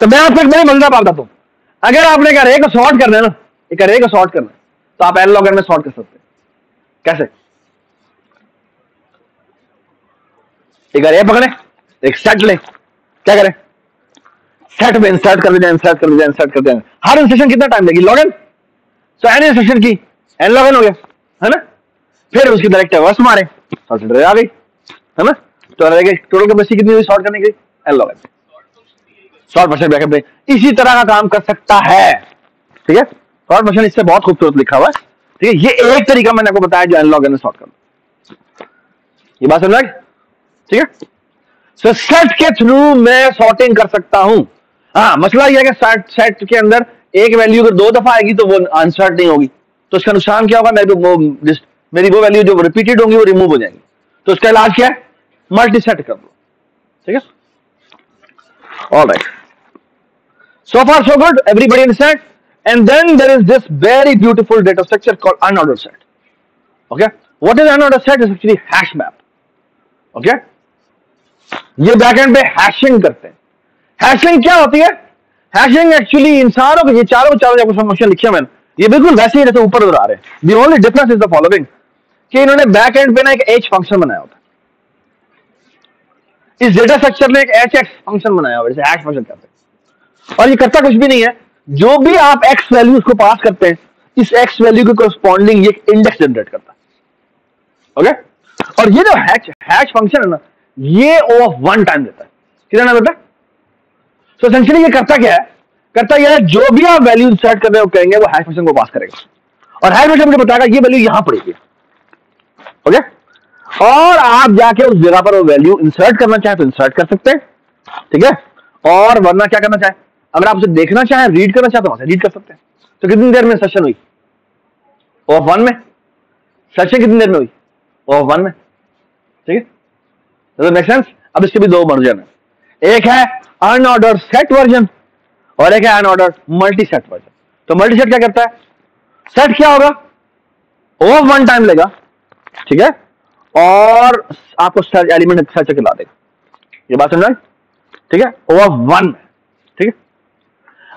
तो मैं आपको एक बड़ी मज़ेदार बात बताता अगर आपने एक अरे को सॉर्ट करना है ना, एक अरे को सॉर्ट करना है तो आप एल लॉगर में सॉर्ट कर सकते हैं। कैसे? एक अरे पकड़े, एक सेट ले। क्या करें? सेट में इंसर्ट कर दिया इंसर्ट कर दिया इंसर्ट कर दिया हर इंसर्शन कितना टाइम लेगी? Log n so n insertion की एन लॉग इन हो गया, है ना? फिर उसकी डायरेक्ट वर्स मारे। आ गई, है ना? तो टोटल कैपेसिटी कितनी हुई शॉर्ट करने की n log n sort percent backup में इसी तरह का काम कर सकता है। ठीक है? शॉर्ट परसेंट इससे बहुत खूबसूरत लिखा हुआ है। ठीक है? ये एक तरीका मैंने आपको बताया जो एन लॉग इन शॉर्ट कर ये बात समझ ठीक है? सो सेट के थ्रू मैं सॉर्टिंग कर सकता हूँ। हाँ मसला यह है कि सेट सेट के अंदर एक वैल्यू अगर दो दफ़ा आएगी तो वो अनसर्ट नहीं होगी। तो उसका नुकसान क्या होगा? मेरी वो मेरी वो वैल्यू जो रिपीटेड होंगी वो रिमूव हो जाएँगी। तो उसका इलाज क्या है? मल्टी सेट कर दो। ठीक है? All right far so good everybody in set and then there is this very beautiful data structure called unordered set okay what is unordered set is actually hash map okay ये backend पे hashing करते हैं। Hashing क्या होती है? Hashing actually इंसानों के, ये चारों चारों आपको फ़ंक्शन लिखे मैंने ये बिल्कुल वैसे ही जैसे ऊपर उधर आ रहे हैं। The only difference is the following कि इन्होंने बैक एंड पे ना एक एच फ़ंक्शन बनाया होता है। इस डेटा स्ट्रक्चर ने एक एच एक्स फ़ंक्शन बनाया हुआ जैसे हैश फ़ंक्शन कहते हैं। और ये करता कुछ भी नहीं है। जो भी आप एक्स वैल्यू उसको पास करते हैं इस एक्स वैल्यू के कोरस्पॉन्डिंग ये इंडेक्स जनरेट करता है। ओके और ये जो हैश हैश फ़ंक्शन है ना ये ओ ऑफ़ वन टाइम देता है। कितना देता है? सो so, एसेंशियली ये करता क्या है? करता यह है जो भी आप वैल्यू कर रहे हो कहेंगे वो हैश फ़ंक्शन को पास करेगा। और हैश फ़ंक्शन मुझे बताएगा ये वैल्यू यहाँ पड़ेगी ओके और आप जाके उस जगह पर वो वैल्यू इंसर्ट करना चाहे तो इंसर्ट कर सकते हैं। ठीक है? और वरना क्या करना चाहे? अगर आप उसे देखना चाहें रीड करना चाहते से रीड कर सकते हैं। तो कितनी देर में सेशन हुई? ऑफ़ वन में? सेशन कितनी देर में हुई? ऑफ़ वन में। ठीक है? सेंस अब इसके भी दो वर्जन है एक है अनऑर्डर सेट वर्जन और एक है अनऑर्डर मल्टी सेट वर्जन तो मल्टी सेट क्या करता है? सेट क्या होगा? ऑफ़ वन टाइम लेगा। ठीक है? और आपको एलिमेंट सर्च के ला देगा। ये बात समझ ठीक है? ओवर वन है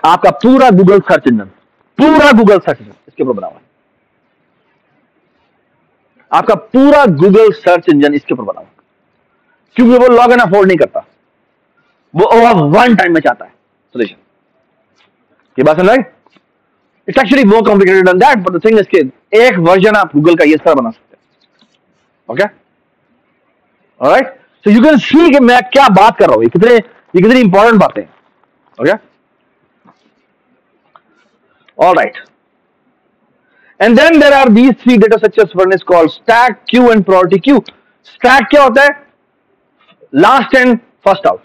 आपका पूरा गूगल सर्च इंजन पूरा गूगल सर्च इंजन इसके ऊपर बना हुआ है। आपका पूरा गूगल सर्च इंजन इसके ऊपर बना हुआ क्योंकि वो लॉग इन अफोर्ड नहीं करता। वो ओवर वन टाइम में चाहता है। सोल्यूशन ये बात समझ it's actually more complicated than that but the thing is कि एक वर्जन आप गूगल का ये तरह बना सकते हैं। Okay alright so you can see कि मैं क्या बात कर रहा हूँ। ये कितने ये कितनी इंपॉर्टेंट बातें okay alright and then there are these three data structures one is called stack queue and priority queue stack क्या होता है? Last and first out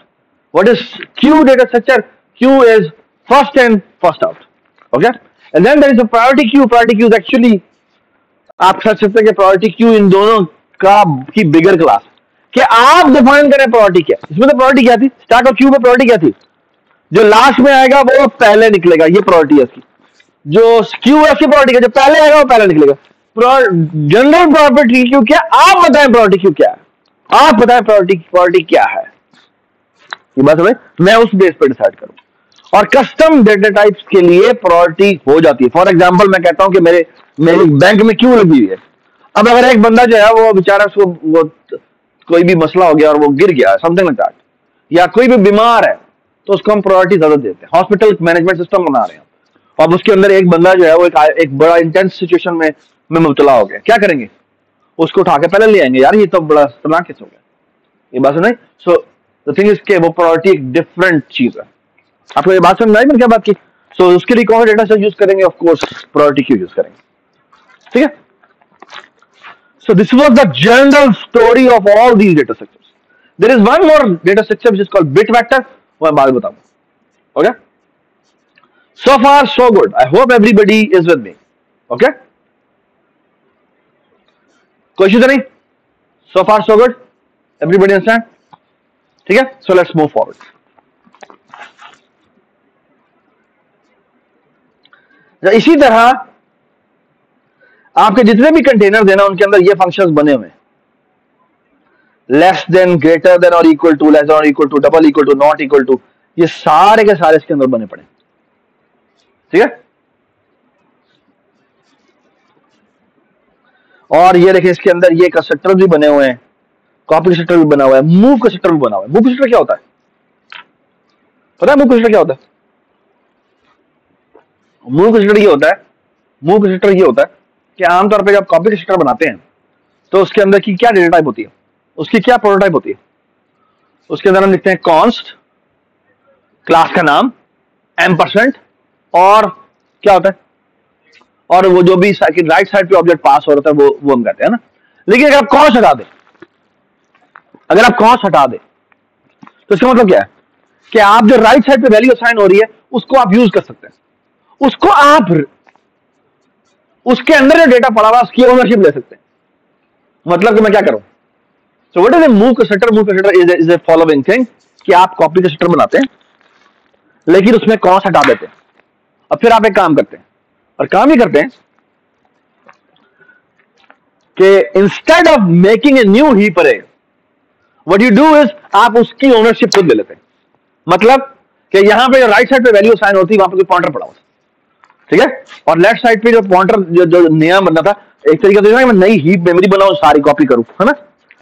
what is queue data structure queue is first and first out okay and then there is a priority queue priority queue is actually आप सोच सकते हैं कि priority Q in दोनों का की बिगर क्लास कि आप डिफाइन करें प्रायोरिटी क्या? इसमें तो प्रायोरिटी क्या थी? स्टार्ट और क्यू में प्रायोरिटी क्या थी? जो लास्ट में आएगा वो पहले निकलेगा, ये प्रायोरिटी है इसकी. जो क्यू है उसकी प्रायोरिटी जो पहले आएगा वो पहले निकलेगा। जनरल प्रॉपर्टी क्यू क्या? आप बताएँ प्रायोरिटी क्यू क्या? है आप बताएँ प्रॉपर्टी प्रायोरिटी क्या है? ये बात समझ? मैं उस बेस पर डिसाइड करूँ। और कस्टम डेटा टाइप्स के लिए प्रायोरिटी हो जाती है। फॉर एग्जांपल मैं कहता हूँ कि मेरे मेरे बैंक में क्यों लगी हुई है? अब अगर एक बंदा जो है, वो बेचारा उसको वो कोई भी मसला हो गया और वो गिर गया समथिंग लाइक दैट या कोई भी बीमार है तो उसको हम प्रायोरिटी ज़्यादा देते हैं। हॉस्पिटल मैनेजमेंट सिस्टम बना रहे हैं। अब उसके अंदर एक बंदा जो है वो एक, एक बड़ा इंटेंस सिचुएशन में में मुबतला हो गया। क्या करेंगे? उसको उठा के पहले ले आएँगे। यार ये तो बड़ा खतरनाक केस हो गया। ये बात सुनाई? सो द थिंग इज़ के वो प्रायोरिटी एक डिफरेंट चीज़ है। आपको ये बात समझ आई मैंने क्या बात की? सो so, उसके लिए कौन डेटा सेट यूज़ करेंगे? Of course priority queue use करेंगे? ठीक है? So this was the general story of all these data structures. There is one more data structure which is called bit vector. मैं बाद बताऊँगा। Okay Okay. So far, so good. I hope everybody is with me. Okay. कोई issue तो नहीं So far, so good. Everybody understand? ठीक है So let's move forward. इसी तरह, आपके जितने भी कंटेनर देना उनके अंदर ये फ़ंक्शंस बने हुए लेस देन ग्रेटर देन और इक्वल टू लेस देन और equal to double equal to not equal to ये सारे के सारे इसके अंदर बने पड़े ठीक है? और ये देखिए, इसके अंदर ये कंस्ट्रक्टर भी बने हुए हैं। कॉपी कंस्ट्रक्टर भी बना हुआ है मूव कंस्ट्रक्टर भी बना हुआ है। मूव कंस्ट्रक्टर क्या होता है? पता है मूव कंस्ट्रक्टर क्या होता है? मूव कंस्ट्रक्टर ये होता है मूव कंस्ट्रक्टर ये होता है कि आमतौर पर जब कॉपी रजिस्टर बनाते हैं तो उसके अंदर की क्या डेटा टाइप होती है? उसकी क्या प्रोटोटाइप होती है? उसके अंदर हम लिखते हैं कॉन्स्ट क्लास का नाम एम परसेंट और क्या होता है? और वो जो भी राइट साइड पे ऑब्जेक्ट पास हो रहा था, वो वो हम कहते हैं ना। लेकिन अगर आप कॉस हटा दे, अगर आप कॉन्स हटा दे तो इसका मतलब क्या है? कि आप जो राइट साइड पे वैल्यू असाइन हो रही है, उसको आप यूज़ कर सकते हैं। उसको आप उसके अंदर जो डेटा पड़ा हुआ उसकी ओनरशिप ले सकते हैं। मतलब कि मैं क्या करूँ? So what is a move constructor move constructor is is a following thing कि आप कॉपी कंस्ट्रक्टर बनाते हैं, लेकिन उसमें कॉस हटा देते हैं। और फिर आप एक काम करते हैं, और काम ही करते हैं कि instead of making a new heap अरे व्हाट यू डू इज़ आप उसकी ओनरशिप खुद ले लेते हैं। मतलब कि यहाँ पे जो राइट साइड पे वैल्यू साइन होती है वहाँ पे कोई पॉइंटर पड़ा होता ठीक है? और लेफ़्ट साइड पे जो पॉइंटर जो जो नया बनना था, एक तरीके से मैं नई हीप मेमोरी बनाऊ, सारी कॉपी करूँ, है ना?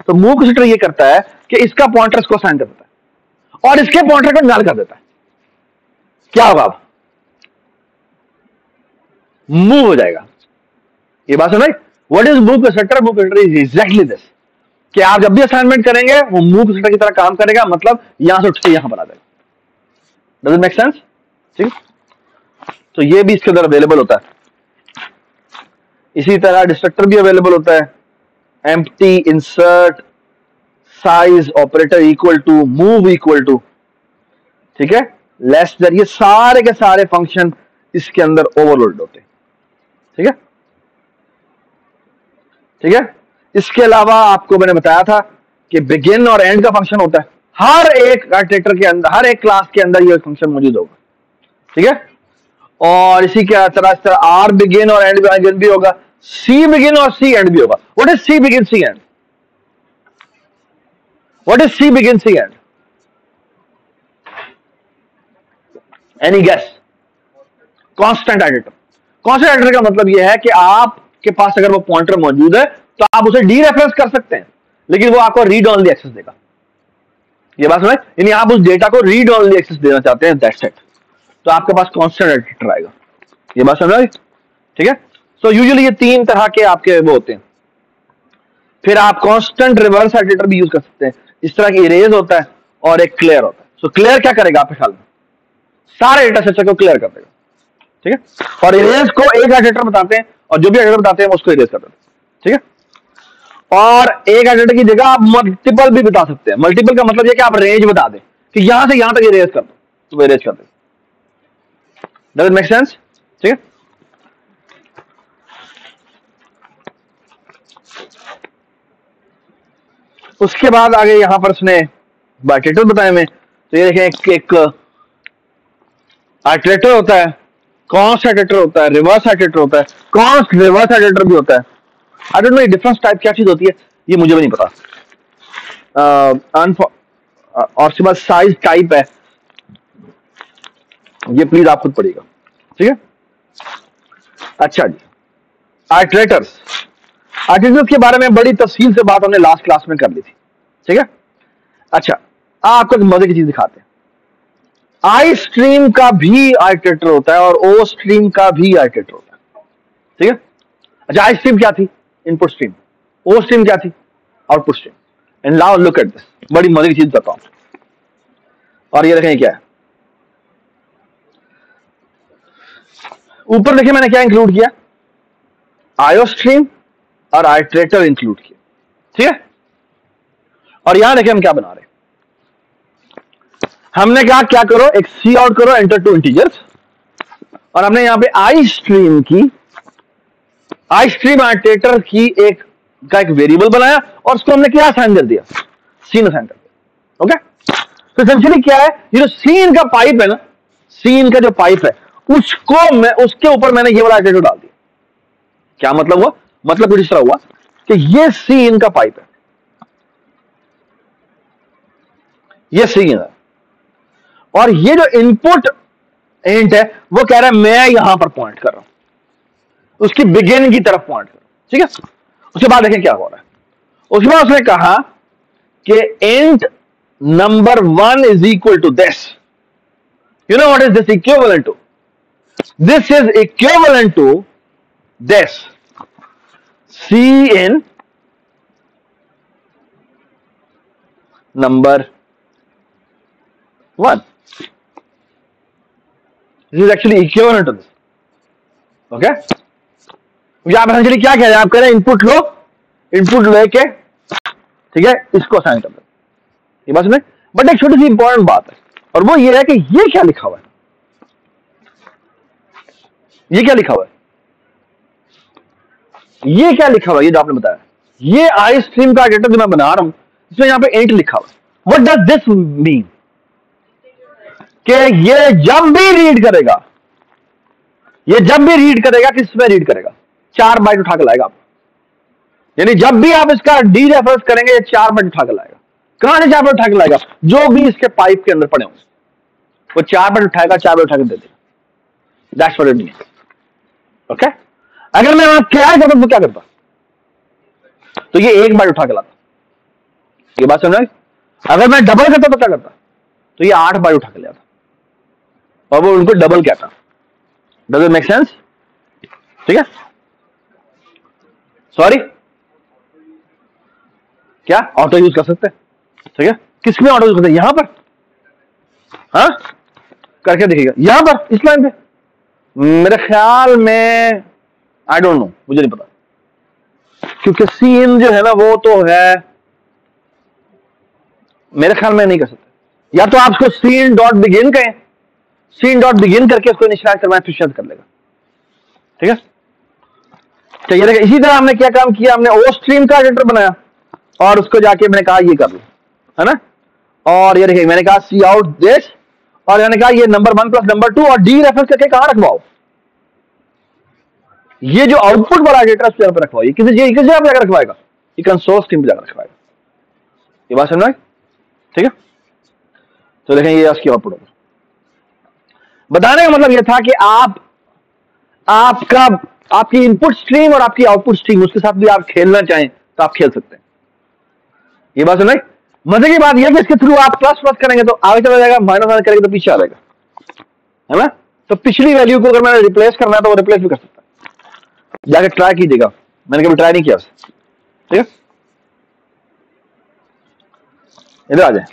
तो मूव कंसिडर ये करता है कि इसका पॉइंटर इसको साइन कर देता है, और इसके पॉइंटर को नल कर देता है। क्या होगा अब? मूव हो जाएगा। ये बात सुनाई what is move constructor move constructor is exactly this कि आप जब भी असाइनमेंट करेंगे, वो मूव कंस्ट्रक्टर की तरह काम करेगा मतलब यहाँ से उठ के यहाँ बना देगा। डज मेक सेंस ठीक? तो ये भी इसके अंदर अवेलेबल होता है। इसी तरह डिस्ट्रक्टर भी अवेलेबल होता है। M insert size operator equal to move equal to ठीक है? लेस ये सारे के सारे फ़ंक्शन इसके अंदर ओवरलोड होते हैं। ठीक है? ठीक है? इसके अलावा आपको मैंने बताया था कि बिगिन और एंड का फ़ंक्शन होता है। हर एक आर्टिटेक्टर के अंदर, हर एक क्लास के अंदर ये फ़ंक्शन मौजूद होगा। ठीक है? और इसी के तरह, इस तरह आर बिगिन और एंड बिगिन भी होगा। सी बिगिन और सी एंड भी होगा। What is c begin c end what is c begin c end any guess constant iterator constant iterator का मतलब यह है कि आपके पास अगर वो पॉइंटर मौजूद है तो आप उसे डी रेफरेंस कर सकते हैं। लेकिन वो आपको रीड ऑनली एक्सेस देगा। ये बात समझ? यानी आप उस डेटा को रीड ऑनली एक्सेस देना चाहते हैं दैट्स इट तो आपके पास कांस्टेंट एडिटर आएगा। ये बात समझ? ठीक है? सो यूजुअली ये तीन तरह के आपके वो होते हैं। फिर आप कांस्टेंट रिवर्स एडिटर भी यूज़ कर सकते हैं। इस तरह की इरेज होता है और एक क्लियर होता है। सो so, क्लियर क्या करेगा आपके ख्याल में? सारे डेटा सेट को क्लियर कर देगा। ठीक है? और इरेज को एक एडिटर बताते हैं और जो भी एडिटर बताते हैं उसको इरेज कर देते हैं। ठीक है? और एक एडिटर की जगह आप मल्टीपल भी बता सकते हैं। मल्टीपल का मतलब यह कि आप रेंज बता दें कि यहाँ से यहाँ तक इरेज कर दो। तो इरेज कर दे। मेक सेंस ठीक है? उसके बाद आगे यहाँ पर उसने बाइटेटर बताए में तो ये देखें एक, एक आर्टिलेटर होता है। कॉन्स एडिटर होता है रिवर्स एडिटर होता है कॉन्स रिवर्स एडिटर भी होता है। I don't know difference type क्या चीज़ होती है ये मुझे भी नहीं पता। Uh, और उसके बाद साइज़ टाइप है। ये प्लीज़ आप खुद पढ़िएगा। ठीक है? अच्छा जी। आर्टिलेटर्स आर्टिलेटर्स के बारे में बड़ी तफसील से बात हमने लास्ट क्लास में कर ली थी। ठीक है? अच्छा आपको मज़े की चीज़ दिखाते हैं। आई स्ट्रीम का भी आर्टिलेटर होता है और ओ स्ट्रीम का भी आर्टिलेटर होता है। ठीक है? अच्छा आई स्ट्रीम क्या थी? इनपुट स्ट्रीम ओ स्ट्रीम क्या थी? आउटपुट स्ट्रीम एंड लाउ लुक एट दिस बड़ी मज़े की चीज़ बताता हूँ और ये देखें क्या है? ऊपर देखिए मैंने क्या इंक्लूड किया? आयो स्ट्रीम और आइट्रेटर इंक्लूड किया। ठीक है? और यहाँ देखिए हम क्या बना रहे हमने कहा, क्या करो? एक सी आउट करो एंटर टू इंटीजर्स और हमने यहाँ पे आई स्ट्रीम की। आई स्ट्रीम आइट्रेटर की एक, का एक वेरिएबल बनाया और उसको हमने क्या असाइन कर दिया? सीन असाइन कर दिया। ओके तो एसेंशियली क्या है? ये जो सीन का पाइप है ना सीन का जो पाइप है, उसको मैं, उसके ऊपर मैंने ये वाला एटीट्यूड डाल दिया। क्या मतलब हुआ? मतलब कुछ इस तरह हुआ कि ये सी इनका पाइप है। ये सी है। और ये जो इनपुट एंट है, वो कह रहा है, मैं यहाँ पर पॉइंट कर रहा हूँ। उसकी बिगिन की तरफ़ पॉइंट कर रहा हूँ, ठीक है? उसके बाद देखें क्या हो रहा है। उसके बाद उसने कहा कि int number one is equal to this you know what is this equal to This is equivalent to this. C in number 1. This is actually equivalent to this. Okay? आप एसेंशियली क्या कह रहे हैं? आप कह रहे हैं इनपुट लो इनपुट लेके, ठीक है? इसको असाइन कर दो। ये बात सुने बट एक छोटी सी इंपॉर्टेंट बात है। और वो ये है कि ये क्या लिखा हुआ है? ये क्या लिखा हुआ है? ये क्या लिखा हुआ है? ये जो आपने बताया। ये आई स्ट्रीम का डेटा जो मैं बना रहा हूँ, इसमें यहाँ पे एट लिखा हुआ है। वट डज दिस मीन कि ये जब भी रीड करेगा, ये जब भी रीड करेगा, किसमें रीड करेगा? चार बाइट उठा कर लाएगा यानी जब भी आप इसका डी रेफरेंस करेंगे, ये चार बाइट उठा कर लाएगा। कहाँ से चार बाइट उठा कर लाएगा? जो भी इसके पाइप के अंदर पड़े होंगे वो चार बाइट उठाएगा, चार बाइट उठा कर दे देगा। That's what it means okay अगर मैं वहाँ क्या करता तो क्या करता? तो ये एक बाइट उठा के लाता। ये बात समझ अगर मैं डबल करता तो क्या करता? तो ये आठ बाइट उठा के ले आता। और वो उनको डबल कहता डज इट मेक सेंस ठीक है? सॉरी क्या? ऑटो यूज़ कर सकते ठीक है? किसमें ऑटो यूज़ करते यहाँ पर। हाँ? करके देखिएगा यहाँ पर, इस लाइन पे। मेरे ख्याल में आई डोंट नो मुझे नहीं पता। क्योंकि सीन जो है ना, वो तो है, मेरे ख्याल में नहीं कर सकते। या तो आप उसको सीन डॉट बिगिन कहें। सीन डॉट बिगिन करके उसको निशान करवाएँ, फिर शब्द कर लेगा। ठीक है? चलिए देखिए इसी तरह हमने क्या काम किया? हमने ओ स्ट्रीम का एडिटर बनाया, और उसको जाके मैंने कहा ये कर लो, है ना? और ये देखिए, मैंने कहा सी आउट दिस और मैंने कहा ये number one plus number two और डी रेफरेंस करके कहाँ रखवाओ? ये जो आउटपुट वाला एडिटर डेटा पर रखवाओ। ये किसी किसी जगह पर जाकर रखवाएगा। ये कंसोल स्क्रीन पर जाकर रखवाएगा। ये बात समझ ठीक है? तो देखें, ये उसकी आउटपुट होगा। बताने का मतलब यह था कि आप, आपका, आपकी इनपुट स्ट्रीम और आपकी आउटपुट स्ट्रीम उसके साथ भी आप खेलना चाहें तो आप खेल सकते हैं। ये बात सुन मज़े की बात यह कि इसके थ्रू आप प्लस प्लस करेंगे तो आगे चला जाएगा माइनस माइनस करेंगे तो पीछे आ जाएगा। है ना? तो पिछली वैल्यू को अगर मैंने रिप्लेस करना है तो वो रिप्लेस भी कर सकता है। जाकर ट्राई कीजिएगा। मैंने कभी ट्राई नहीं किया ठीक है? इधर आ जाए।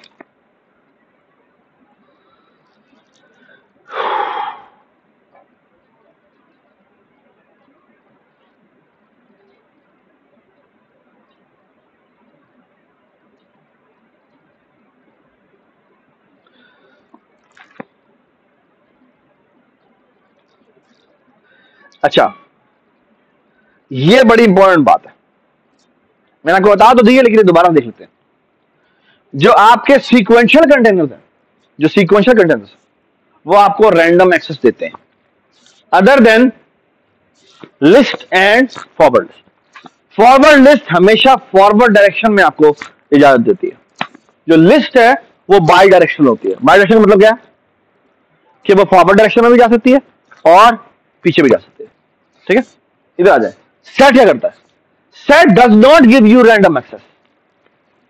अच्छा ये बड़ी इंपॉर्टेंट बात है। मैंने आपको बता तो दिए लेकिन दोबारा देख लेते हैं। जो आपके सीक्वेंशियल कंटेनर्स हैं, जो सीक्वेंशियल कंटेनर्स वो आपको रैंडम एक्सेस देते हैं। Other than list and forward forward list हमेशा फॉरवर्ड डायरेक्शन में आपको इजाज़त देती है। जो लिस्ट है, वो बाई डायरेक्शन होती है। बाई डायरेक्शन मतलब क्या है? कि वो फॉरवर्ड डायरेक्शन में भी जा सकती है और पीछे भी जा सकती है। ठीक है? इधर आ जाए। सेट क्या करता है? Set does not give you random access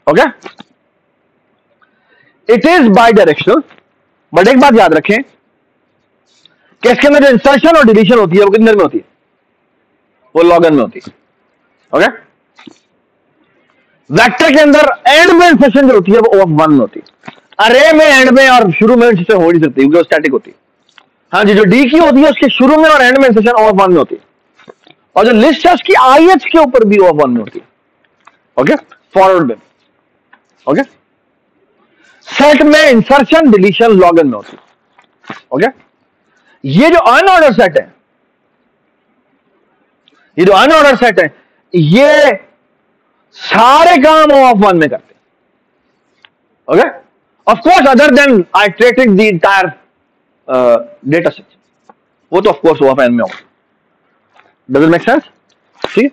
okay it is bidirectional but एक बात याद रखें कि इसके अंदर जो इंसर्शन और डिलीशन होती है वो कितने में होती है? वो लॉगन में होती है। ओके वेक्टर के अंदर एंड में इंसर्शन जो होती है वो ऑफ़ वन में होती है। अरे में एंड में और शुरू में जिससे हो नहीं सकती क्योंकि वो स्टैटिक होती है। हाँ जी, जो डी की होती है, उसके शुरू में और एंड में इंसर्शन ऑफ़ वन में होती है। और जो लिस्ट है, उसकी आई एच के ऊपर भी ऑफ़ वन में होती है। ओके फॉरवर्ड में। ओके सेट में इंसर्शन डिलीशन लॉगन में होती है। ओके ये जो अनऑर्डर सेट है, ये जो अनऑर्डर सेट है, ये सारे काम ऑफ़ वन में करते okay of course other than I treated the entire data set वो तो ऑफकोर्स ऑफ़ एन में होगा। डज मेक सेंस ठीक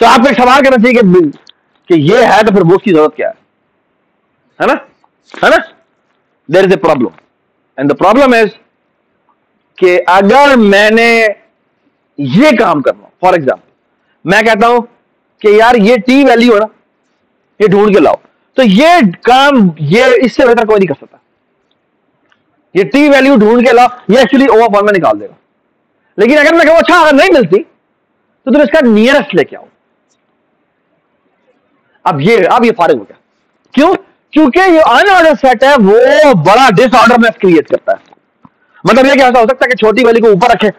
तो आपको एक सवाल करना चाहिए कि, कि ये है तो फिर वो उसकी ज़रूरत क्या है? है ना? है ना? There is a problem and the problem is कि अगर मैंने ये काम करना फॉर एग्ज़ाम्पल मैं कहता हूँ कि यार ये टी वैल्यू है ना ये ढूंढ के लाओ। तो ये काम ये इससे बेहतर कोई नहीं कर सकता। ये टी वैल्यू ढूंढ के ला ये एक्चुअली ओवर फॉर्म में निकाल देगा। लेकिन अगर मैं कहूँ अच्छा अगर नहीं मिलती तो तुम इसका नियरेस्ट लेके आओ। अब ये अब ये फारिग हो गया। क्यों? क्योंकि ये अनऑर्डर सेट है, वो बड़ा डिसऑर्डर क्रिएट करता है। मतलब ये क्या ऐसा हो सकता है कि छोटी वैल्यू को ऊपर रखे,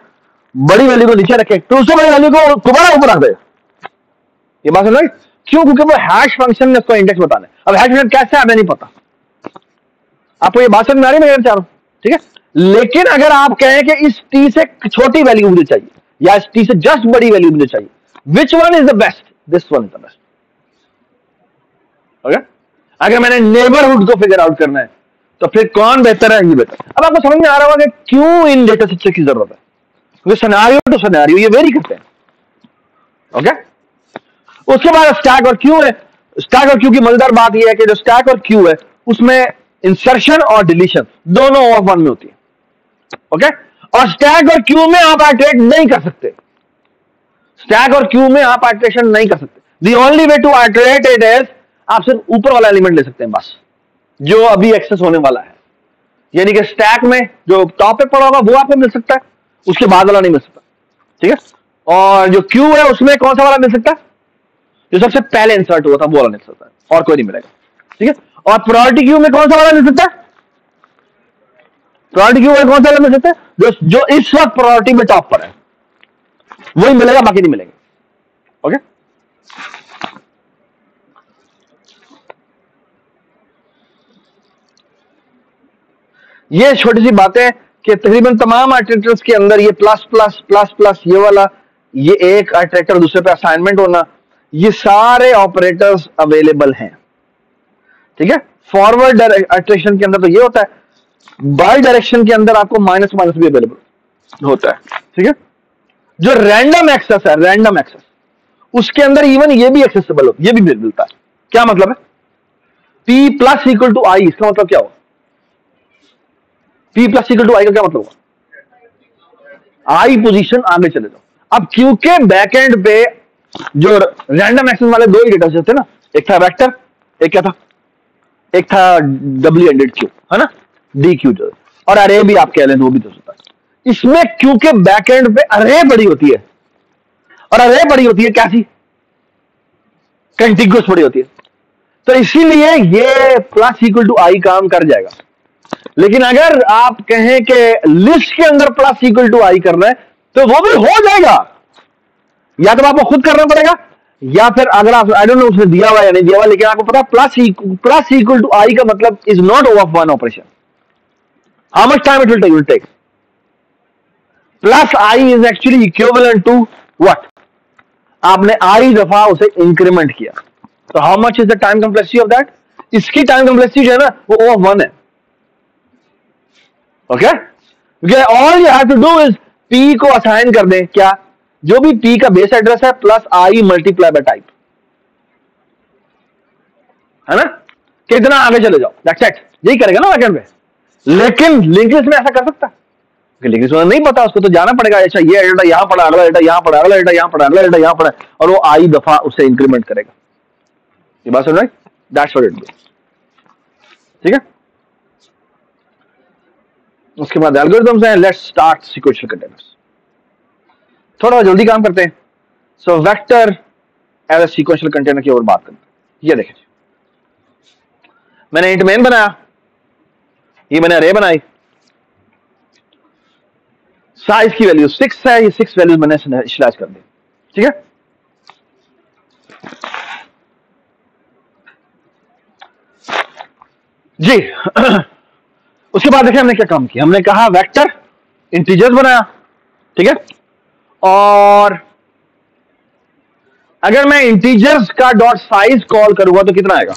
बड़ी वैल्यू को नीचे रखे तो उससे बड़ी वैल्यू को दोबारा ऊपर रख दे। ये बात समझ क्यों? क्योंकि वो हैश फ़ंक्शन ने उसको इंडेक्स बताने अब हैश फ़ंक्शन कैसे है, हमें नहीं पता। आपको ये बात समझ में आ रही मैं चाह रहा हूँ ठीक है? लेकिन अगर आप कहें कि इस टी से छोटी वैल्यू मुझे चाहिए, या इस टी से जस्ट बड़ी वैल्यू मुझे चाहिए which one is the best this one is the best okay अगर मैंने नेबरहुड को फिगर आउट करना है तो फिर कौन बेहतर है? ये बेहतर अब आपको समझ में आ रहा होगा कि क्यों इन डेटा स्ट्रक्चर की ज़रूरत है। क्योंकि सनारियो टू सनारियो ये वेरी करते हैं। ओके उसके बाद स्टैक और क्यू है। स्टैक और क्यू की मज़ेदार बात यह है कि जो स्टैक और क्यू है, उसमें इंसर्शन और डिलीशन दोनों ऑफ़ वन में होती है। ओके और स्टैक और क्यू में आप आइट्रेट नहीं कर सकते। स्टैक और क्यू में आप आइट्रेशन नहीं कर सकते। The only way to iterate it is आप सिर्फ़ ऊपर वाला एलिमेंट ले सकते हैं बस, जो अभी एक्सेस होने वाला है। यानी कि स्टैक में जो टॉप पे पड़ा होगा, वो आपको मिल सकता है। उसके बाद वाला नहीं मिल सकता। ठीक है? और जो क्यू है, उसमें कौन सा वाला मिल सकता है? जो सबसे पहले इंसर्ट हुआ था, वो वाला मिल सकता है। और कोई नहीं मिलेगा। ठीक है? और प्रायोरिटी क्यू में कौन सा वाला मिल सकता है? प्रायोरिटी क्यू में कौन सा वाला मिल सकता है? जो जो इस वक्त प्रायोरिटी में टॉप पर है। वही मिलेगा, बाकी नहीं मिलेंगे। ओके ये छोटी सी बातें कि तकरीबन तमाम आर्टिटेक्टर्स के अंदर ये प्लस प्लस प्लस प्लस ये वाला, ये एक आर्टिटेक्टर दूसरे पे असाइनमेंट होना, ये सारे ऑपरेटर्स अवेलेबल हैं। ठीक है? फॉरवर्ड अट्रेक्शन के अंदर तो ये होता है। बाई डायरेक्शन के अंदर आपको माइनस माइनस भी अवेलेबल होता है। ठीक है? जो रैंडम एक्सेस है रैंडम एक्सेस उसके अंदर इवन ये भी एक्सेसिबल हो, ये भी मिलता है। क्या मतलब है? P plus equal to i इसका मतलब क्या होगा p plus equal to i का क्या मतलब होगा आई पोजीशन आगे चले जाओ। अब क्योंकि बैक एंड पे जो रैंडम एक्सेस वाले दो ही डेटा थे ना, एक था वेक्टर एक क्या था? एक था डब्ल्यू एंडेड क्यू है ना? डी क्यू जो और अरे भी आप कह लें वो भी तो होता है। इसमें क्योंकि बैक एंड पे अरे बड़ी होती है। और अरे बड़ी होती है क्या कैसी कंटिग्यूस बड़ी होती है। तो इसीलिए ये प्लस इक्वल टू आई काम कर जाएगा। लेकिन अगर आप कहें कि लिस्ट के अंदर प्लस इक्वल टू आई करना है तो वो भी हो जाएगा। या तो आपको खुद करना पड़ेगा या फिर अगर आप आई डोंट नो उसने दिया हुआ या नहीं दिया हुआ, लेकिन आपको पता plus plus equal to i का मतलब is not of one operation how much time it will take will take plus i is actually equivalent to what आपने आई दफ़ा उसे इंक्रीमेंट किया. तो how much is the time complexity of that इसकी time complexity जो है ना, वो ऑफ़ वन है. Okay all you have to do is p को असाइन कर दें. क्या? जो भी पी का बेस एड्रेस है plus i multiply by type है ना? कितना आगे चले जाओ? दैट्स इट यही करेगा ना बैकेंड में? लेकिन लिंक में ऐसा कर सकता लिंक नहीं पता, उसको तो जाना पड़ेगा अच्छा ये डेटा यहाँ पड़ा अगला डेटा यहाँ पड़ा अगला डेटा यहाँ पड़ा अगला डेटा यहाँ पड़ा और वो आई दफ़ा उसे इंक्रीमेंट करेगा। ये बात सुन रहे दैट्स व्हाट इट ठीक है? उसके बाद एल्गोरिथम्स हैं लेट्स स्टार्ट सीक्वेंशियल कंटेनर्स थोड़ा जल्दी काम करते हैं। So vector as a sequential container की ओर बात करते हैं। ये देखें मैंने इंट मेन बनाया। ये मैंने अरे बनाई। साइज़ की वैल्यू सिक्स है। ये सिक्स वैल्यूज़ मैंने इशलाइज कर दी। ठीक है? जी। उसके बाद देखिए हमने क्या काम किया। हमने कहा वेक्टर इंटीजर्स बनाया। ठीक है? और अगर मैं इंटीजर्स का डॉट साइज़ कॉल करूँगा तो कितना आएगा?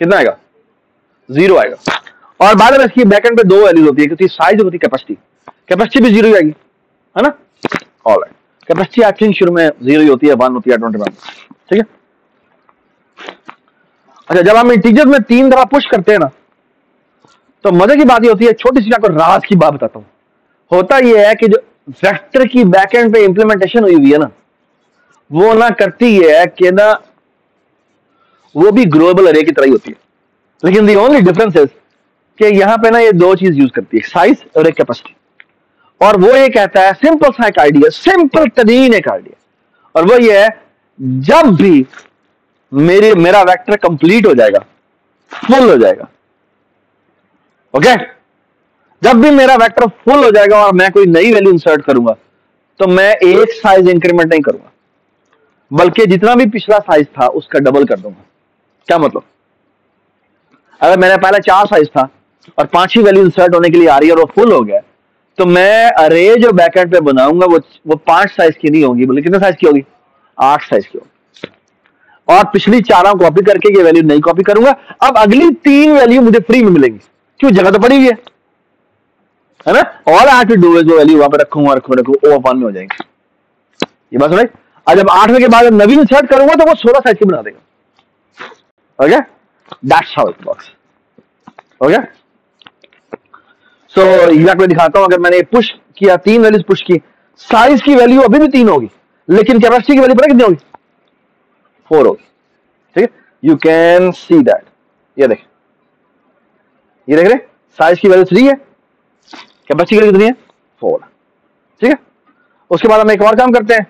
कितना आएगा? ज़ीरो आएगा। और बाद में इसकी बैकेंड पे दो वैल्यूज़ होती है, क्योंकि साइज़ होती है कैपेसिटी कैपेसिटी भी ज़ीरो ही आएगी, है ना? ऑल राइट कैपेसिटी थिंक शुरू में ज़ीरो ही होती है वन होती है ट्वेंटी वन ठीक है? अच्छा जब हम इंटीजर में तीन दफ़ा पुश करते हैं ना तो मज़े की बात ये होती है, छोटी सी आपको राज की बात बताता हूँ। होता यह है कि जो वेक्टर की बैकएंड पे इंप्लीमेंटेशन हुई हुई है ना, वो ना करती है कि ना, वो भी ग्लोबल अरे की तरह ही होती है। लेकिन दी ओनली डिफरेंस इज़ कि यहाँ पे ना ये दो चीज़ यूज़ करती है साइज़ और एक कैपेसिटी और वो ये कहता है सिंपल सा एक आइडिया सिंपल तरीन एक आइडिया और वो ये है, जब भी मेरी, मेरा वेक्टर कंप्लीट हो जाएगा फुल हो जाएगा। Okay okay? जब भी मेरा वेक्टर फुल हो जाएगा और मैं कोई नई वैल्यू इंसर्ट करूँगा तो मैं एक साइज़ इंक्रीमेंट नहीं करूँगा। बल्कि जितना भी पिछला साइज़ था, उसका डबल कर दूँगा। क्या मतलब? अगर मैंने पहले चार साइज़ था और पाँच ही वैल्यू इंसर्ट होने के लिए आ रही है और वो फुल हो गया तो मैं अरे जो बैकेंड पे बनाऊँगा, वो वो पाँच साइज़ की नहीं होगी बोले कितने साइज़ की होगी? आठ साइज़ की होगी। और पिछली चारों कॉपी करके ये वैल्यू नहीं कॉपी करूँगा। अब अगली तीन वैल्यू मुझे फ्री में मिलेंगी। क्यों? जगह तो पड़ी हुई है। है ना? ऑल टू डू जो वैल्यू वहाँ पर रखूँगा रखूँ रखूँ ओ वन में हो जाएँगे। ये बात सुनाई? और जब आठवें के बाद नवीन सेट करूँगा तो वो सोलह साइज़ की बना देगा। Okay that's how it works okay so exact दिखाता हूँ। अगर मैंने पुश किया, तीन वैल्यूज़ पुश की साइज़ की वैल्यू अभी भी तीन होगी, लेकिन कैपेसिटी की वैल्यू पता कितनी होगी? फोर होगी। ठीक है? यू कैन सी दैट ये देख। ये देख रहे साइज़ की वैल्यू थ्री है। कैपेसिटी कितनी है? फोर ठीक है? उसके बाद हम एक और काम करते हैं।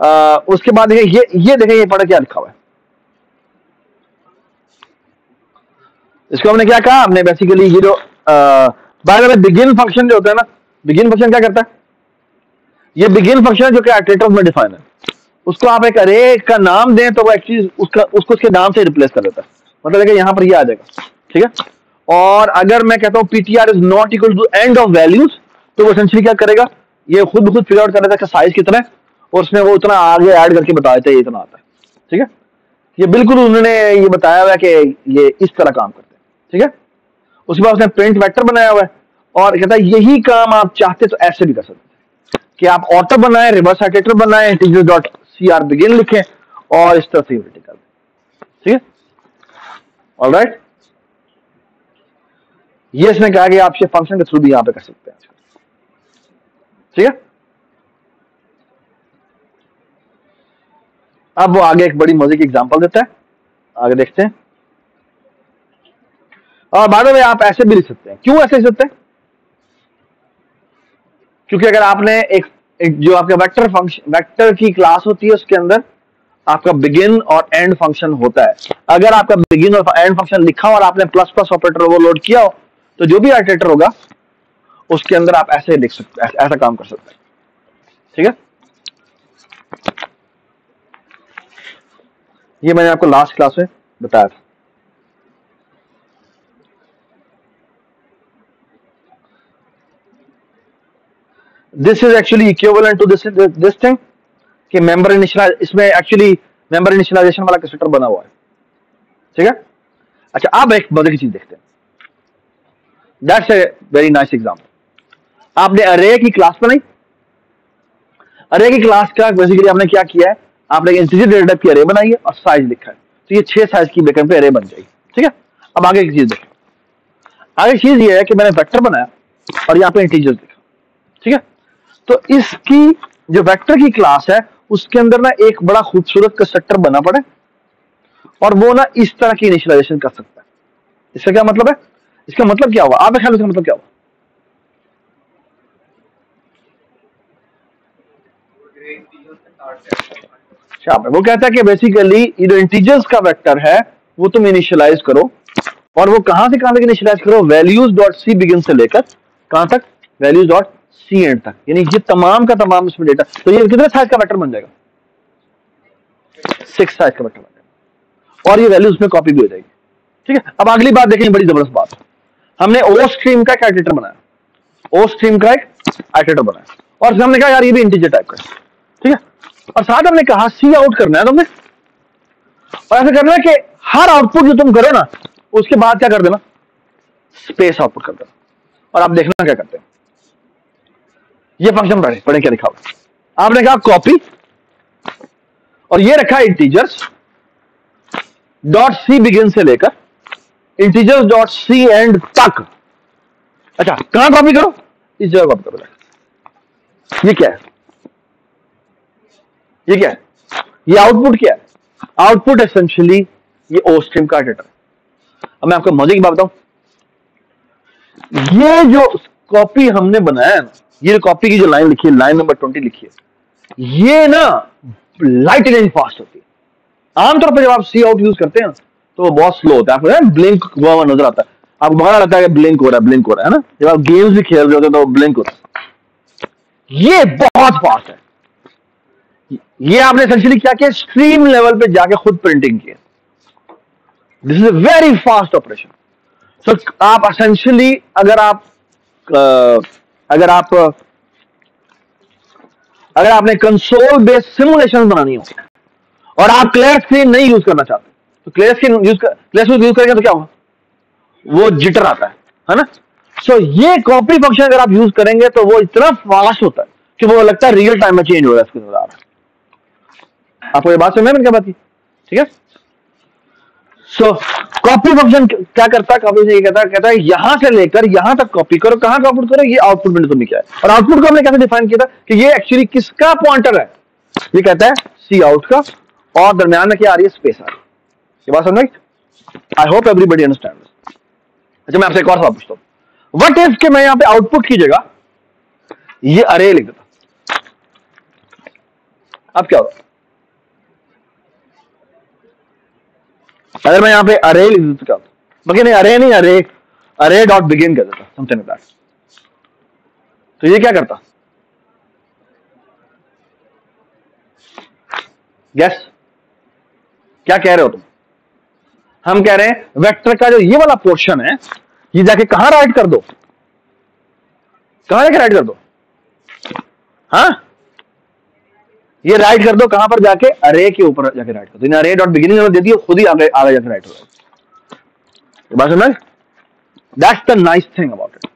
आ, उसके बाद देखें ये ये देखें ये पढ़ा क्या लिखा हुआ है। इसको हमने क्या कहा? हमने बेसिकली ये जो बाय द बिगिन फ़ंक्शन जो होता है ना बिगिन फ़ंक्शन क्या करता है? ये बिगिन फ़ंक्शन जो कि एटेटर में डिफाइन है। उसको आप एक अरे का नाम दें तो वो एक्चुअली उसका उसको उसके नाम से रिप्लेस कर देता है। मतलब है यहाँ पर ये आ जाएगा। ठीक है? और अगर मैं कहता हूँ PTR is not equal to end of values तो वो एसेंशियली क्या करेगा? ये खुद खुद फिगर आउट कर लेता है साइज़ कितना है, और उसमें वो उतना आगे ऐड करके बता देते हैं इतना आता है। ठीक है? ये बिल्कुल उन्होंने ये बताया हुआ है कि ये इस तरह काम करते हैं। ठीक है? उसके बाद उसने प्रिंट वेक्टर बनाया हुआ है, और कहता है, यही काम आप चाहते तो ऐसे भी कर सकते हैं। कि आप ऑटो बनाए रिवर्स एटेटर बनाए integer dot c r begin लिखें, और इस तरह से ठीक है? ऑल राइट ये इसने कहा कि आप ये फ़ंक्शन के थ्रू भी यहाँ पे कर सकते हैं। ठीक है? अब वो आगे एक बड़ी मज़े की एग्जांपल देता है। आगे देखते हैं। और बाद में आप ऐसे भी लिख सकते हैं। क्यों ऐसे लिख सकते हैं? क्योंकि अगर आपने एक, एक जो आपका वेक्टर फ़ंक्शन वेक्टर की क्लास होती है उसके अंदर आपका बिगिन और एंड फ़ंक्शन होता है। अगर आपका बिगिन और एंड फ़ंक्शन लिखा हो और आपने प्लस प्लस ऑपरेटर ओवरलोड किया हो तो जो भी ऑपरेटर होगा, उसके अंदर आप ऐसे लिख सकते हैं ऐसा काम कर सकते हैं। ठीक है? ये मैंने आपको लास्ट क्लास में बताया था। This is actually equivalent to this this thing कि मेंबर इसमें एक्चुअली मेंबर इनिशियलाइजेशन वाला कंस्ट्रक्टर बना हुआ है। ठीक है? अच्छा अब एक मज़े की चीज़ देखते हैं। That's a very nice example आपने अरे की क्लास बनाई? अरे की क्लास का बेसिकली आपने क्या किया है? आपने की अरे बनाई है और साइज़ लिखा है। तो ये छह साइज़ की ब्रेकअप पे अरे बन जाएगी। ठीक है? अब आगे की चीज़ देखो। आगे चीज़ ये है कि मैंने वेक्टर बनाया और यहाँ पे इंटीजर्स लिखा। ठीक है? तो इसकी जो वेक्टर की क्लास है, उसके अंदर ना एक बड़ा खूबसूरत कंस्ट्रक्टर बना पड़े और वो ना इस तरह की इनिशियलाइजेशन कर सकता है। इसका क्या मतलब है? इसका मतलब क्या हुआ? आप ख्याल इसका मतलब क्या हुआ? अच्छा वो कहता है कि बेसिकली जो इंटीजर्स का वेक्टर है, वो तुम इनिशियलाइज करो और वो कहाँ से कहाँ तक इनिशियलाइज करो? वैल्यूज़ डॉट सी बिगिन से लेकर कहाँ तक? वैल्यूज़ डॉट सी एंड तक। यानी ये तमाम का तमाम इसमें डेटा तो ये कितने साइज़ का वेक्टर बन जाएगा? सिक्स साइज़ का वेक्टर बन जाएगा। और ये वैल्यू उसमें कॉपी भी हो जाएगी। ठीक है? अब अगली बात देखेंगे, बड़ी ज़बरदस्त बात। हमने ओ स्ट्रीम का एक बनाया। ओ स्ट्रीम का एक एडिटर बनाया। और फिर हमने कहा, यार, ये भी इंटीजर टाइप का ठीक है? और साथ हमने कहा सी आउट करना है तुमने। और ऐसा करना है कि हर आउटपुट जो तुम करो ना, उसके बाद क्या कर देना? स्पेस आउटपुट कर देना। और आप देखना क्या करते हैं। ये फ़ंक्शन पढ़े पढ़े क्या लिखा आपने कहा कॉपी और ये रखा इंटीजर्स डॉट सी बिगिन से लेकर इंटीजर्स डॉट सी एंड तक अच्छा कहाँ कॉपी करो? इस जगह कॉपी करो। ये क्या है? ये क्या है? ये आउटपुट क्या है? आउटपुट एसेंशियली ये ओ स्ट्रीम का डेटा अब मैं आपको मज़े की बात बताऊँ। ये जो कॉपी हमने बनाया है ना, ये कॉपी की जो लाइन लिखी है लाइन नंबर ट्वेंटी लिखी है, ये ना लाइट लाइटनिंग फास्ट होती है। आमतौर पर जब आप सी आउट यूज़ करते हैं तो वो बहुत स्लो होता है। आपको ब्लिंक हुआ हुआ नज़र आता है। आपको बड़ा लगता है ब्लिंक हो रहा है ब्लिंक हो रहा है ना? जब आप गेम्स भी खेल रहे होते हैं तो ब्लिंक होता है। ये बहुत फास्ट है। ये आपने एसेंशियली क्या किया? स्ट्रीम लेवल पे जाके खुद प्रिंटिंग किया। This is a very fast operation so आप एसेंशियली अगर आप अगर आप, अगर आपने कंसोल बेस्ड सिमुलेशन बनानी हो, और आप क्लियर स्क्रीन नहीं यूज़ करना चाहते तो क्लियर स्क्रीन यूज़ कर क्लियर स्क्रीन यूज़ करेंगे तो क्या होगा? वो जिटर आता है है ना? सो so, ये कॉपी फ़ंक्शन अगर आप यूज़ करेंगे तो वो इतना फास्ट होता है कि वो लगता है रियल टाइम में चेंज हो रहा है रहा है। आपको ये बात समझ में क्या बात की ठीक है? सो कॉपी फ़ंक्शन क्या करता है? कॉपी से ये कहता है कहता है यहाँ से लेकर यहाँ तक कॉपी करो। कहाँ कॉपी करो? ये आउटपुट में तुमने क्या है। और आउटपुट को हमने कैसे डिफाइन किया था? कि ये एक्चुअली किसका पॉइंटर है? ये कहता है सी आउट का और दरमियान में क्या आ रही है? स्पेस आ रही है। ये बात समझ आई होप एवरीबडी अंडरस्टैंड अच्छा मैं आपसे एक और सवाल पूछता हूँ। वट इफ़ के मैं यहाँ पे आउटपुट की जगह ये अरे लिख देता अब क्या होगा? अगर मैं यहाँ पे अरे लिख देता क्या होता बाकी नहीं अरे नहीं अरे अरे डॉट बिगिन कर देता समथिंग दैट तो ये क्या करता? गैस क्या कह रहे हो तुम? हम कह रहे हैं वेक्टर का जो ये वाला पोर्शन है, ये जाके कहाँ राइट कर दो? कहाँ जाके राइट कर दो? हाँ? ये राइट कर दो कहाँ पर जाके? अरे के ऊपर जाके राइट कर दो। अरे डॉट बिगिनिंग दे दिए, खुद ही आगे आगे जाके राइट हो बात समझ? That's the nice thing about it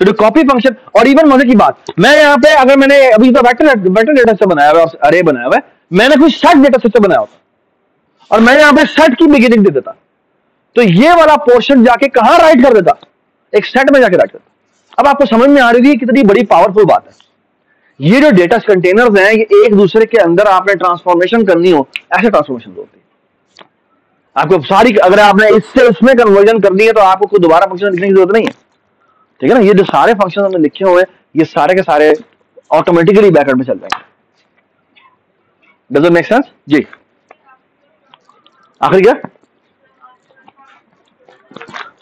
तो कॉपी फ़ंक्शन और इवन मज़े की बात, मैं यहाँ पे, अगर मैंने अभी तो वेक्टर वेक्टर डेटा से बनाया हुआ अरे बनाया हुआ है, मैंने कोई सेट डेटा से बनाया होता और मैं यहाँ पे सेट की बिगिनिंग दे देता। तो ये वाला पोर्शन जाके कहा राइट कर देता? एक सेट में जाके राइट करता। अब आपको समझ में आ रही है कितनी बड़ी पावरफुल बात है। ये जो डेटा कंटेनर्स हैं, ये एक दूसरे के अंदर आपने ट्रांसफॉर्मेशन करनी हो, ऐसे ट्रांसफॉर्मेशन होती है आपको सारी, अगर आपने इससे उसमें कन्वर्जन करनी है तो आपको कोई दोबारा फ़ंक्शन लिखने की ज़रूरत नहीं है। ठीक है ना? ये जो सारे फ़ंक्शन हमने लिखे हुए ये सारे के सारे ऑटोमेटिकली बैकएंड में चल जाएँगे। डज मेक सेंस जी। आखिर क्या?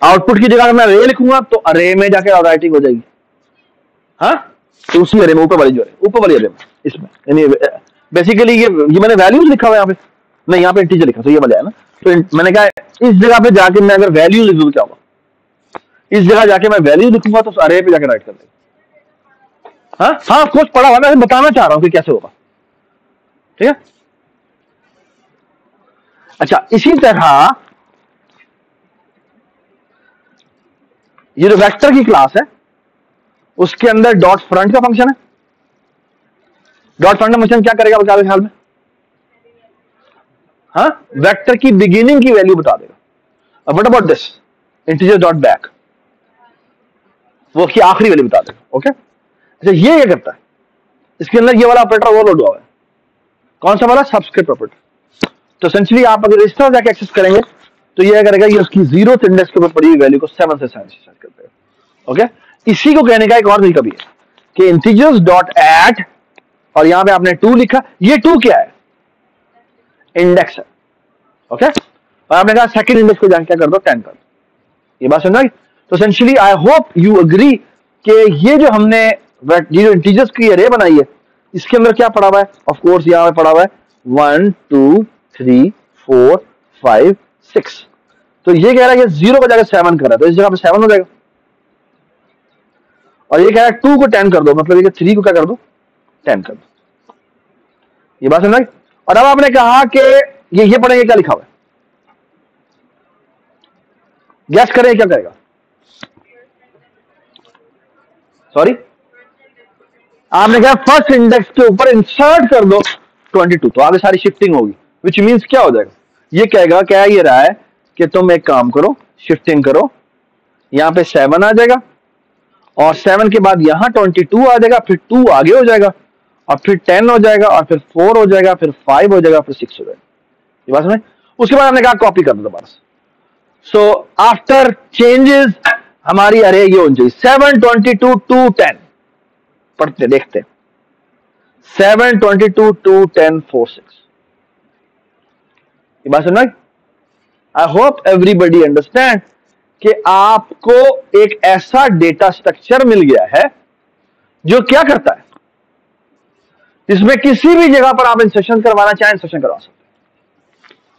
आउटपुट की जगह मैं अरे लिखूँगा तो अरे में जाके राइटिंग हो जाएगी। हाँ? तो उसी अरे में, ऊपर वाली जो है ऊपर वाली अरे में, इसमें। यानी बेसिकली ये ये मैंने वैल्यूज़ लिखा हुआ यहाँ पे। नहीं, यहाँ पे इंटीजर लिखा तो ये वाला है ना। तो मैंने कहा, इस जगह पे जाके मैं अगर वैल्यू लिख दूँ क्या होगा? इस जगह जाके मैं वैल्यू लिखूँगा तो अरे पे जाके राइट कर देगा। हाँ? हाँ कुछ पढ़ा हुआ मैं बताना चाह रहा हूँ कि कैसे होगा। ठीक है? अच्छा इसी तरह ये जो वेक्टर की क्लास है, उसके अंदर डॉट फ्रंट का फ़ंक्शन है। डॉट फ्रंट का फ़ंक्शन क्या करेगा बता ख्याल में। हाँ वेक्टर की बिगिनिंग की वैल्यू बता देगा। What about this integer dot back वो उसकी आखिरी वैल्यू बता देगा ओके अच्छा ये क्या करता है? इसके अंदर ये वाला ऑपरेटर ओवरलोड हुआ है। कौन सा वाला? सब्सक्रिप्ट ऑपरेटर तो सेंचुरी आप अगर इस तरह जाके एक्सेस करेंगे तो ये करेगा ये उसकी ज़ीरो इंडेक्स के ऊपर पड़ी हुई वैल्यू को सेवन से सेवन सेट करते हैं। ओके इसी को कहने का एक और तरीका भी है कि इंटीजर्स डॉट एट और यहाँ पे आपने टू लिखा, ये टू क्या है? इंडेक्स है ओके और आपने कहा सेकंड इंडेक्स को जान क्या कर दो? टेन कर दो। ये बात समझ तो essentially I hope you agree कि ये जो हमने ये जो इंटीजर्स की अरे बनाई है, इसके अंदर क्या पड़ा हुआ है? ऑफ़ कोर्स यहाँ पे पड़ा हुआ है one two three four five six तो ये कह रहा है कि ज़ीरो का जाकर सेवन कर रहा है तो इस जगह पे सेवन हो जाएगा। और ये कह रहा है टू को टेन कर दो मतलब ये थ्री को क्या कर दो? टेन कर दो। ये बात समझ और अब आपने कहा कि ये ये पढ़ेंगे क्या लिखा हुआ है? गैस करें क्या करेगा? सॉरी आपने कहा फ़र्स्ट इंडेक्स के ऊपर इंसर्ट कर दो 22 तो आगे सारी शिफ्टिंग होगी। विच मीन्स क्या हो? जाएगा ये कहेगा क्या ये रहा है कि तुम एक काम करो शिफ्टिंग करो। यहाँ पे सेवन आ जाएगा। और सेवन के बाद यहाँ ट्वेंटी टू आ जाएगा, फिर टू आगे हो जाएगा। और फिर टेन हो जाएगा, और फिर फोर हो जाएगा, फिर फाइव हो जाएगा, फिर सिक्स हो जाएगा। ये बात समझ? उसके बाद हमने कहा कॉपी कर दो दोबारा सो। आफ्टर चेंजेस हमारी अरे ये होनी चाहिए seven twenty two two ten पढ़ते, देखते। Seven twenty two two ten four six ये बात समझ आई होप एवरीबडी अंडरस्टैंड कि आपको एक ऐसा डेटा स्ट्रक्चर मिल गया है जो क्या करता है? जिसमें किसी भी जगह पर आप इंसर्शन करवाना चाहें इंसर्शन करवा सकते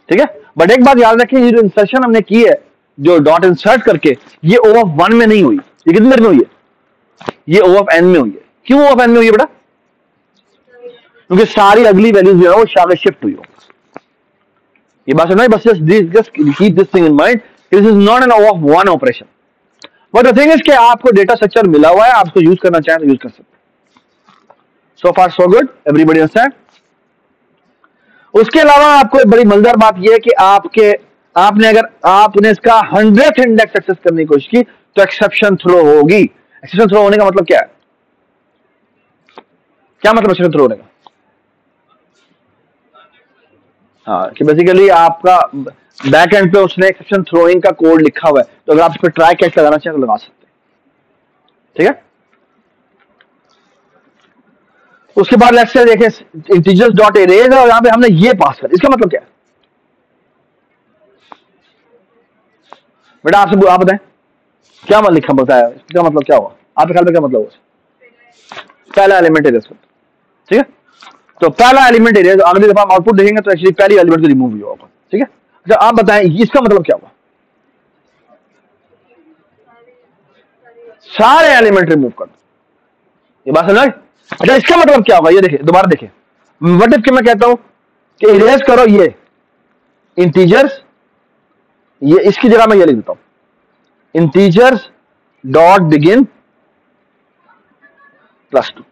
ठीक है? बट एक बात याद रखें ये जो इंसर्शन हमने की है, जो डॉट इंसर्ट करके, ये ओ ऑफ़ वन में नहीं हुई। ये कितनी में हुई है? ये ओ ऑफ़ एन में हुई है। क्यों ओ ऑफ़ एन में हुई है बेटा? क्योंकि सारी अगली वैल्यूज़ जो है वो शिफ्ट हुई हो ये बात सुना बस just just keep this thing in mind this is not an of one operation but the thing is कि आपको डेटा स्ट्रक्चर मिला हुआ है, आप उसको यूज़ करना चाहें तो यूज़ कर सकते so far so good everybody understand उसके अलावा आपको एक बड़ी मज़ेदार बात यह है कि आपके, आपने अगर, आपने इसका हंड्रेड इंडेक्स एक्सेस करने की कोशिश की तो एक्सेप्शन थ्रो होगी। एक्सेप्शन थ्रो होने का मतलब क्या है? क्या मतलब एक्सेप्शन थ्रो होने का? हाँ कि बेसिकली आपका बैक एंड पे उसने एक्सेप्शन थ्रोइंग का कोड लिखा हुआ है तो अगर आप इस पर ट्राई कैच लगाना चाहें तो लगा सकते हैं। ठीक है? उसके बाद लेट्स से देखें इंटीजर्स डॉट एरेज और यहाँ पे हमने ये पास कर। इसका मतलब क्या है? बेटा आपसे आप बताएँ, क्या मतलब लिखा, बताया? इसका मतलब क्या हुआ? आपके ख्याल में क्या मतलब हुआ? पहला एलिमेंट है ठीक है? तो पहला एलिमेंट एरिया अगली दफ़ा हम आउटपुट देखेंगे तो एक्चुअली पहली एलिमेंट रिमूव हुआ ठीक है? अच्छा आप बताएँ इसका मतलब क्या हुआ? सारे एलिमेंट रिमूव कर ये बात समझ अच्छा इसका मतलब क्या होगा ये देखिए दोबारा देखिए वट इफ़ के मैं कहता हूँ कि इरेज करो ये इंटीजर्स ये इसकी जगह मैं ये लिख देता हूँ। Integers dot begin plus two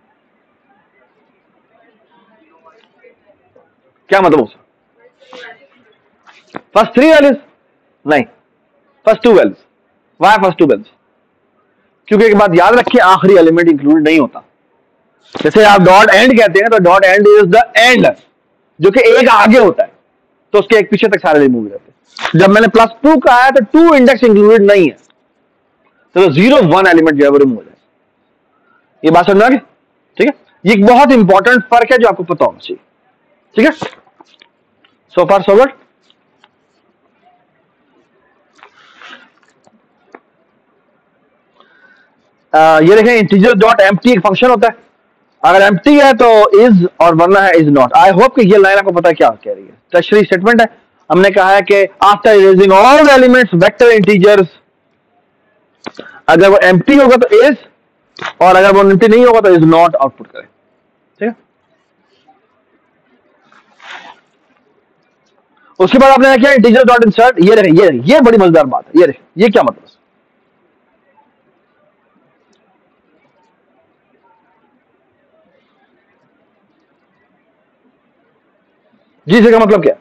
क्या मतलब उसका फ़र्स्ट थ्री वैल्यूज़ नहीं. First two values why first two values क्योंकि एक बात याद रखिए, आखिरी एलिमेंट इंक्लूड नहीं होता. जैसे आप डॉट एंड कहते हैं तो dot end is the end जो कि एक आगे होता है. तो उसके एक पीछे तक सारे रिमूव रहते. हैं जब मैंने प्लस टू का आया तो टू इंडेक्स इंक्लूडेड नहीं है. तो ज़ीरो वन एलिमेंट जो है, वो रिमूव हो जाए ये बात समझ आ गई? ठीक है? ये एक बहुत इंपॉर्टेंट फ़र्क है जो आपको पता होना चाहिए. ठीक है? सो फार सो गुड ये देखें इंटीजर डॉट एम्प्टी एक फ़ंक्शन होता है। अगर एम्प्टी है तो इज़ और वरना है इज़ नॉट आई होप कि ये लाइन आपको पता क्या कह रही है। टर्शरी स्टेटमेंट है। हमने कहा है कि after erasing all the elements vector integers अगर वो एम्प्टी होगा तो इज़ और अगर वो एम्प्टी नहीं होगा तो इज़ नॉट आउटपुट करें ठीक है उसके बाद आपने क्या इंटीजर डॉट इंसर्ट ये रहे ये ये बड़ी मज़ेदार बात है। ये रहे ये क्या मतलब जी से का मतलब क्या?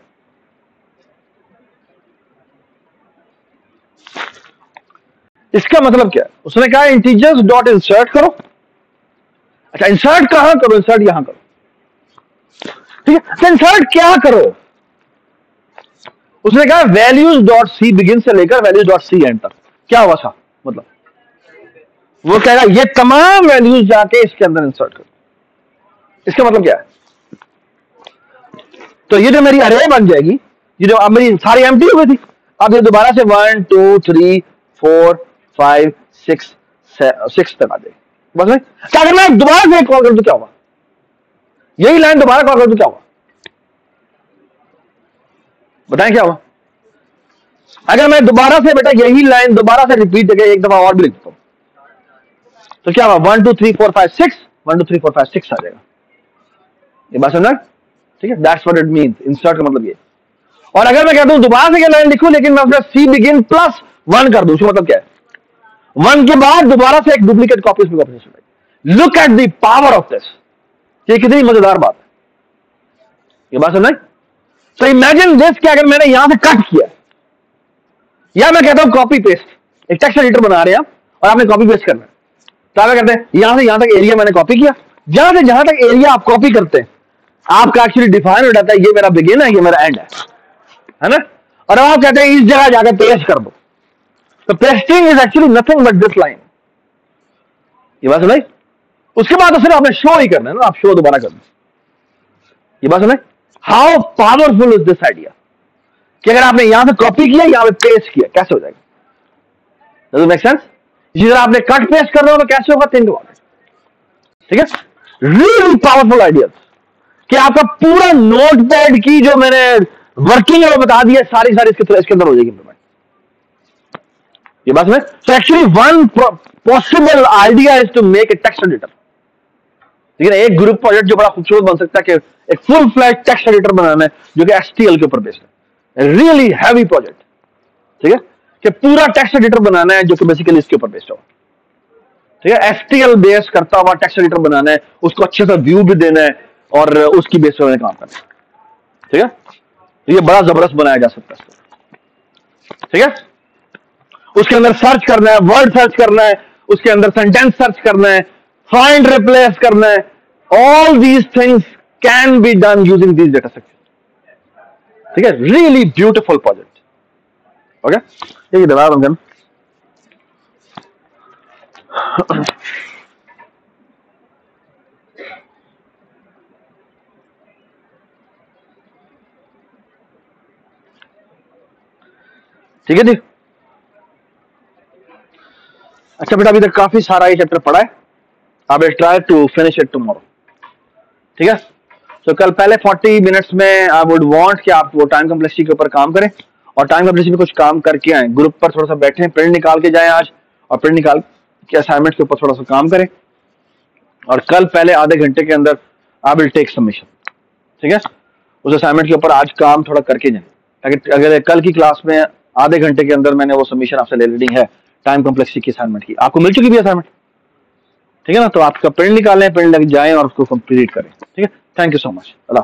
इसका मतलब क्या? उसने कहा इंटीजर्स डॉट इंसर्ट करो। अच्छा इंसर्ट कहाँ करो? इंसर्ट यहाँ करो। ठीक है? इंसर्ट तो क्या करो? उसने कहा वैल्यूज़ डॉट सी बिगिन से लेकर वैल्यूज़ डॉट सी एंड तक। क्या हुआ था? मतलब वो कहेगा, ये तमाम वैल्यूज़ जाके इसके अंदर इंसर्ट करो। इसका मतलब क्या है? तो ये जो मेरी अरे बन जाएगी, ये जो अब मेरी सारी एम हो गई थी, अब ये दोबारा से one two three four five six six तक आ जाएगी। बस नहीं अगर मैं दोबारा से कॉल कर दू क्या होगा यही लाइन दोबारा कॉल कर दू क्या होगा बताएँ क्या हुआ? अगर मैं दोबारा से, बेटा, यही लाइन दोबारा से रिपीट करके एक दफ़ा और भी लिख देता हूँ। तो क्या हुआ? One two three four five six one two three four five six आ जाएगा। ये बात समझा ठीक है? That's what it means insert का मतलब ये। और अगर मैं कहता हूँ दोबारा से क्या लाइन लिखूं, लेकिन मैं अपना सी बिगिन प्लस वन कर दूँ मतलब क्या है? वन के बाद दोबारा से एक डुप्लीकेट कॉपी उसमें copy look at the power of this ये कितनी मज़ेदार बात है। ये बात समझ तो इमेजिन दिस कि अगर मैंने यहाँ से कट किया, या मैं कहता हूँ कॉपी पेस्ट एक टेक्स्ट एडिटर बना रहे हैं और आपने कॉपी पेस्ट करना तो आप कहते हैं? यहाँ से, यहाँ तक एरिया मैंने कॉपी किया। जहाँ से, जहाँ तक एरिया आप कॉपी करते हैं, आपका एक्चुअली डिफाइन हो जाता है, ये मेरा बिगिन है ये मेरा एंड है। है ना? और अब आप कहते हैं, इस जगह जाकर पेस्ट कर दो। तो pasting is actually nothing but this line ये बात सुनाई? उसके बाद तो सिर्फ़ आपने शो ही करना है ना, आप शो दोबारा कर दो। ये बात सुनाई? How powerful is this idea कि अगर आपने यहाँ से कॉपी किया, यहाँ पे पेस्ट किया, कैसे हो जाएगा? मेक सेंस इसी तरह आपने कट पेस्ट कर रहे हो तो कैसे होगा? थिंक अबाउट ठीक है? रियली पावरफुल आइडिया कि आपका पूरा नोट पैड की जो मैंने वर्किंग है वो बता दिया, सारी सारी इसके इसके अंदर हो जाएगी इंप्लीमेंट ये बात में so actually one possible idea is to make a text editor लेकिन एक ग्रुप प्रोजेक्ट जो बड़ा खूबसूरत बन सकता है कि एक फुल फ्लैश टेक्स्ट एडिटर बनाना है, जो कि एसटीएल के ऊपर बेस्ड है। रियली हैवी प्रोजेक्ट ठीक है? कि पूरा टेक्स्ट एडिटर बनाना है, जो कि बेसिकली इसके ऊपर बेस्ड हो। ठीक है? एसटीएल बेस करता हुआ टेक्स्ट एडिटर बनाना है, उसको अच्छे से व्यू भी देना है, और उसकी बेस पर काम करना है। ठीक है? ये बड़ा ज़बरदस्त बनाया जा सकता है। ठीक है? उसके अंदर सर्च करना है वर्ड सर्च करना है, उसके अंदर सेंटेंस सर्च करना है फाइंड रिप्लेस करना है all these things can be done using these data structure ठीक है? रियली ब्यूटिफुल प्रोजेक्ट ओके ये दबा बंधन ठीक है जी? अच्छा बेटा, अभी तक काफ़ी सारा ये चैप्टर पढ़ा है। अब try to finish it tomorrow ठीक है? तो कल पहले 40 मिनट्स में आई वुड वांट कि आप वो टाइम कम्प्लेक्सिटी के ऊपर काम करें और टाइम कम्प्लेक्सिटी में कुछ काम करके आए। ग्रुप पर थोड़ा सा बैठे प्रिंट निकाल के जाए आज और प्रिंट निकाल के असाइनमेंट के ऊपर थोड़ा सा काम करें। और कल पहले आधे घंटे के अंदर आई विल टेक सबमिशन ठीक है? उस असाइनमेंट के ऊपर आज काम थोड़ा करके जाए। ताकि, अगर कल की क्लास में आधे घंटे के अंदर मैंने वो सबमिशन आपसे ले ली है टाइम कॉम्प्लेक्सिटी की असाइनमेंट की। आपको मिल चुकी भी असाइनमेंट ठीक है ना? तो आपका प्रिंट निकालें प्रिंट लग जाए और उसको कंप्लीट करें। ठीक है? Thank you so much Allah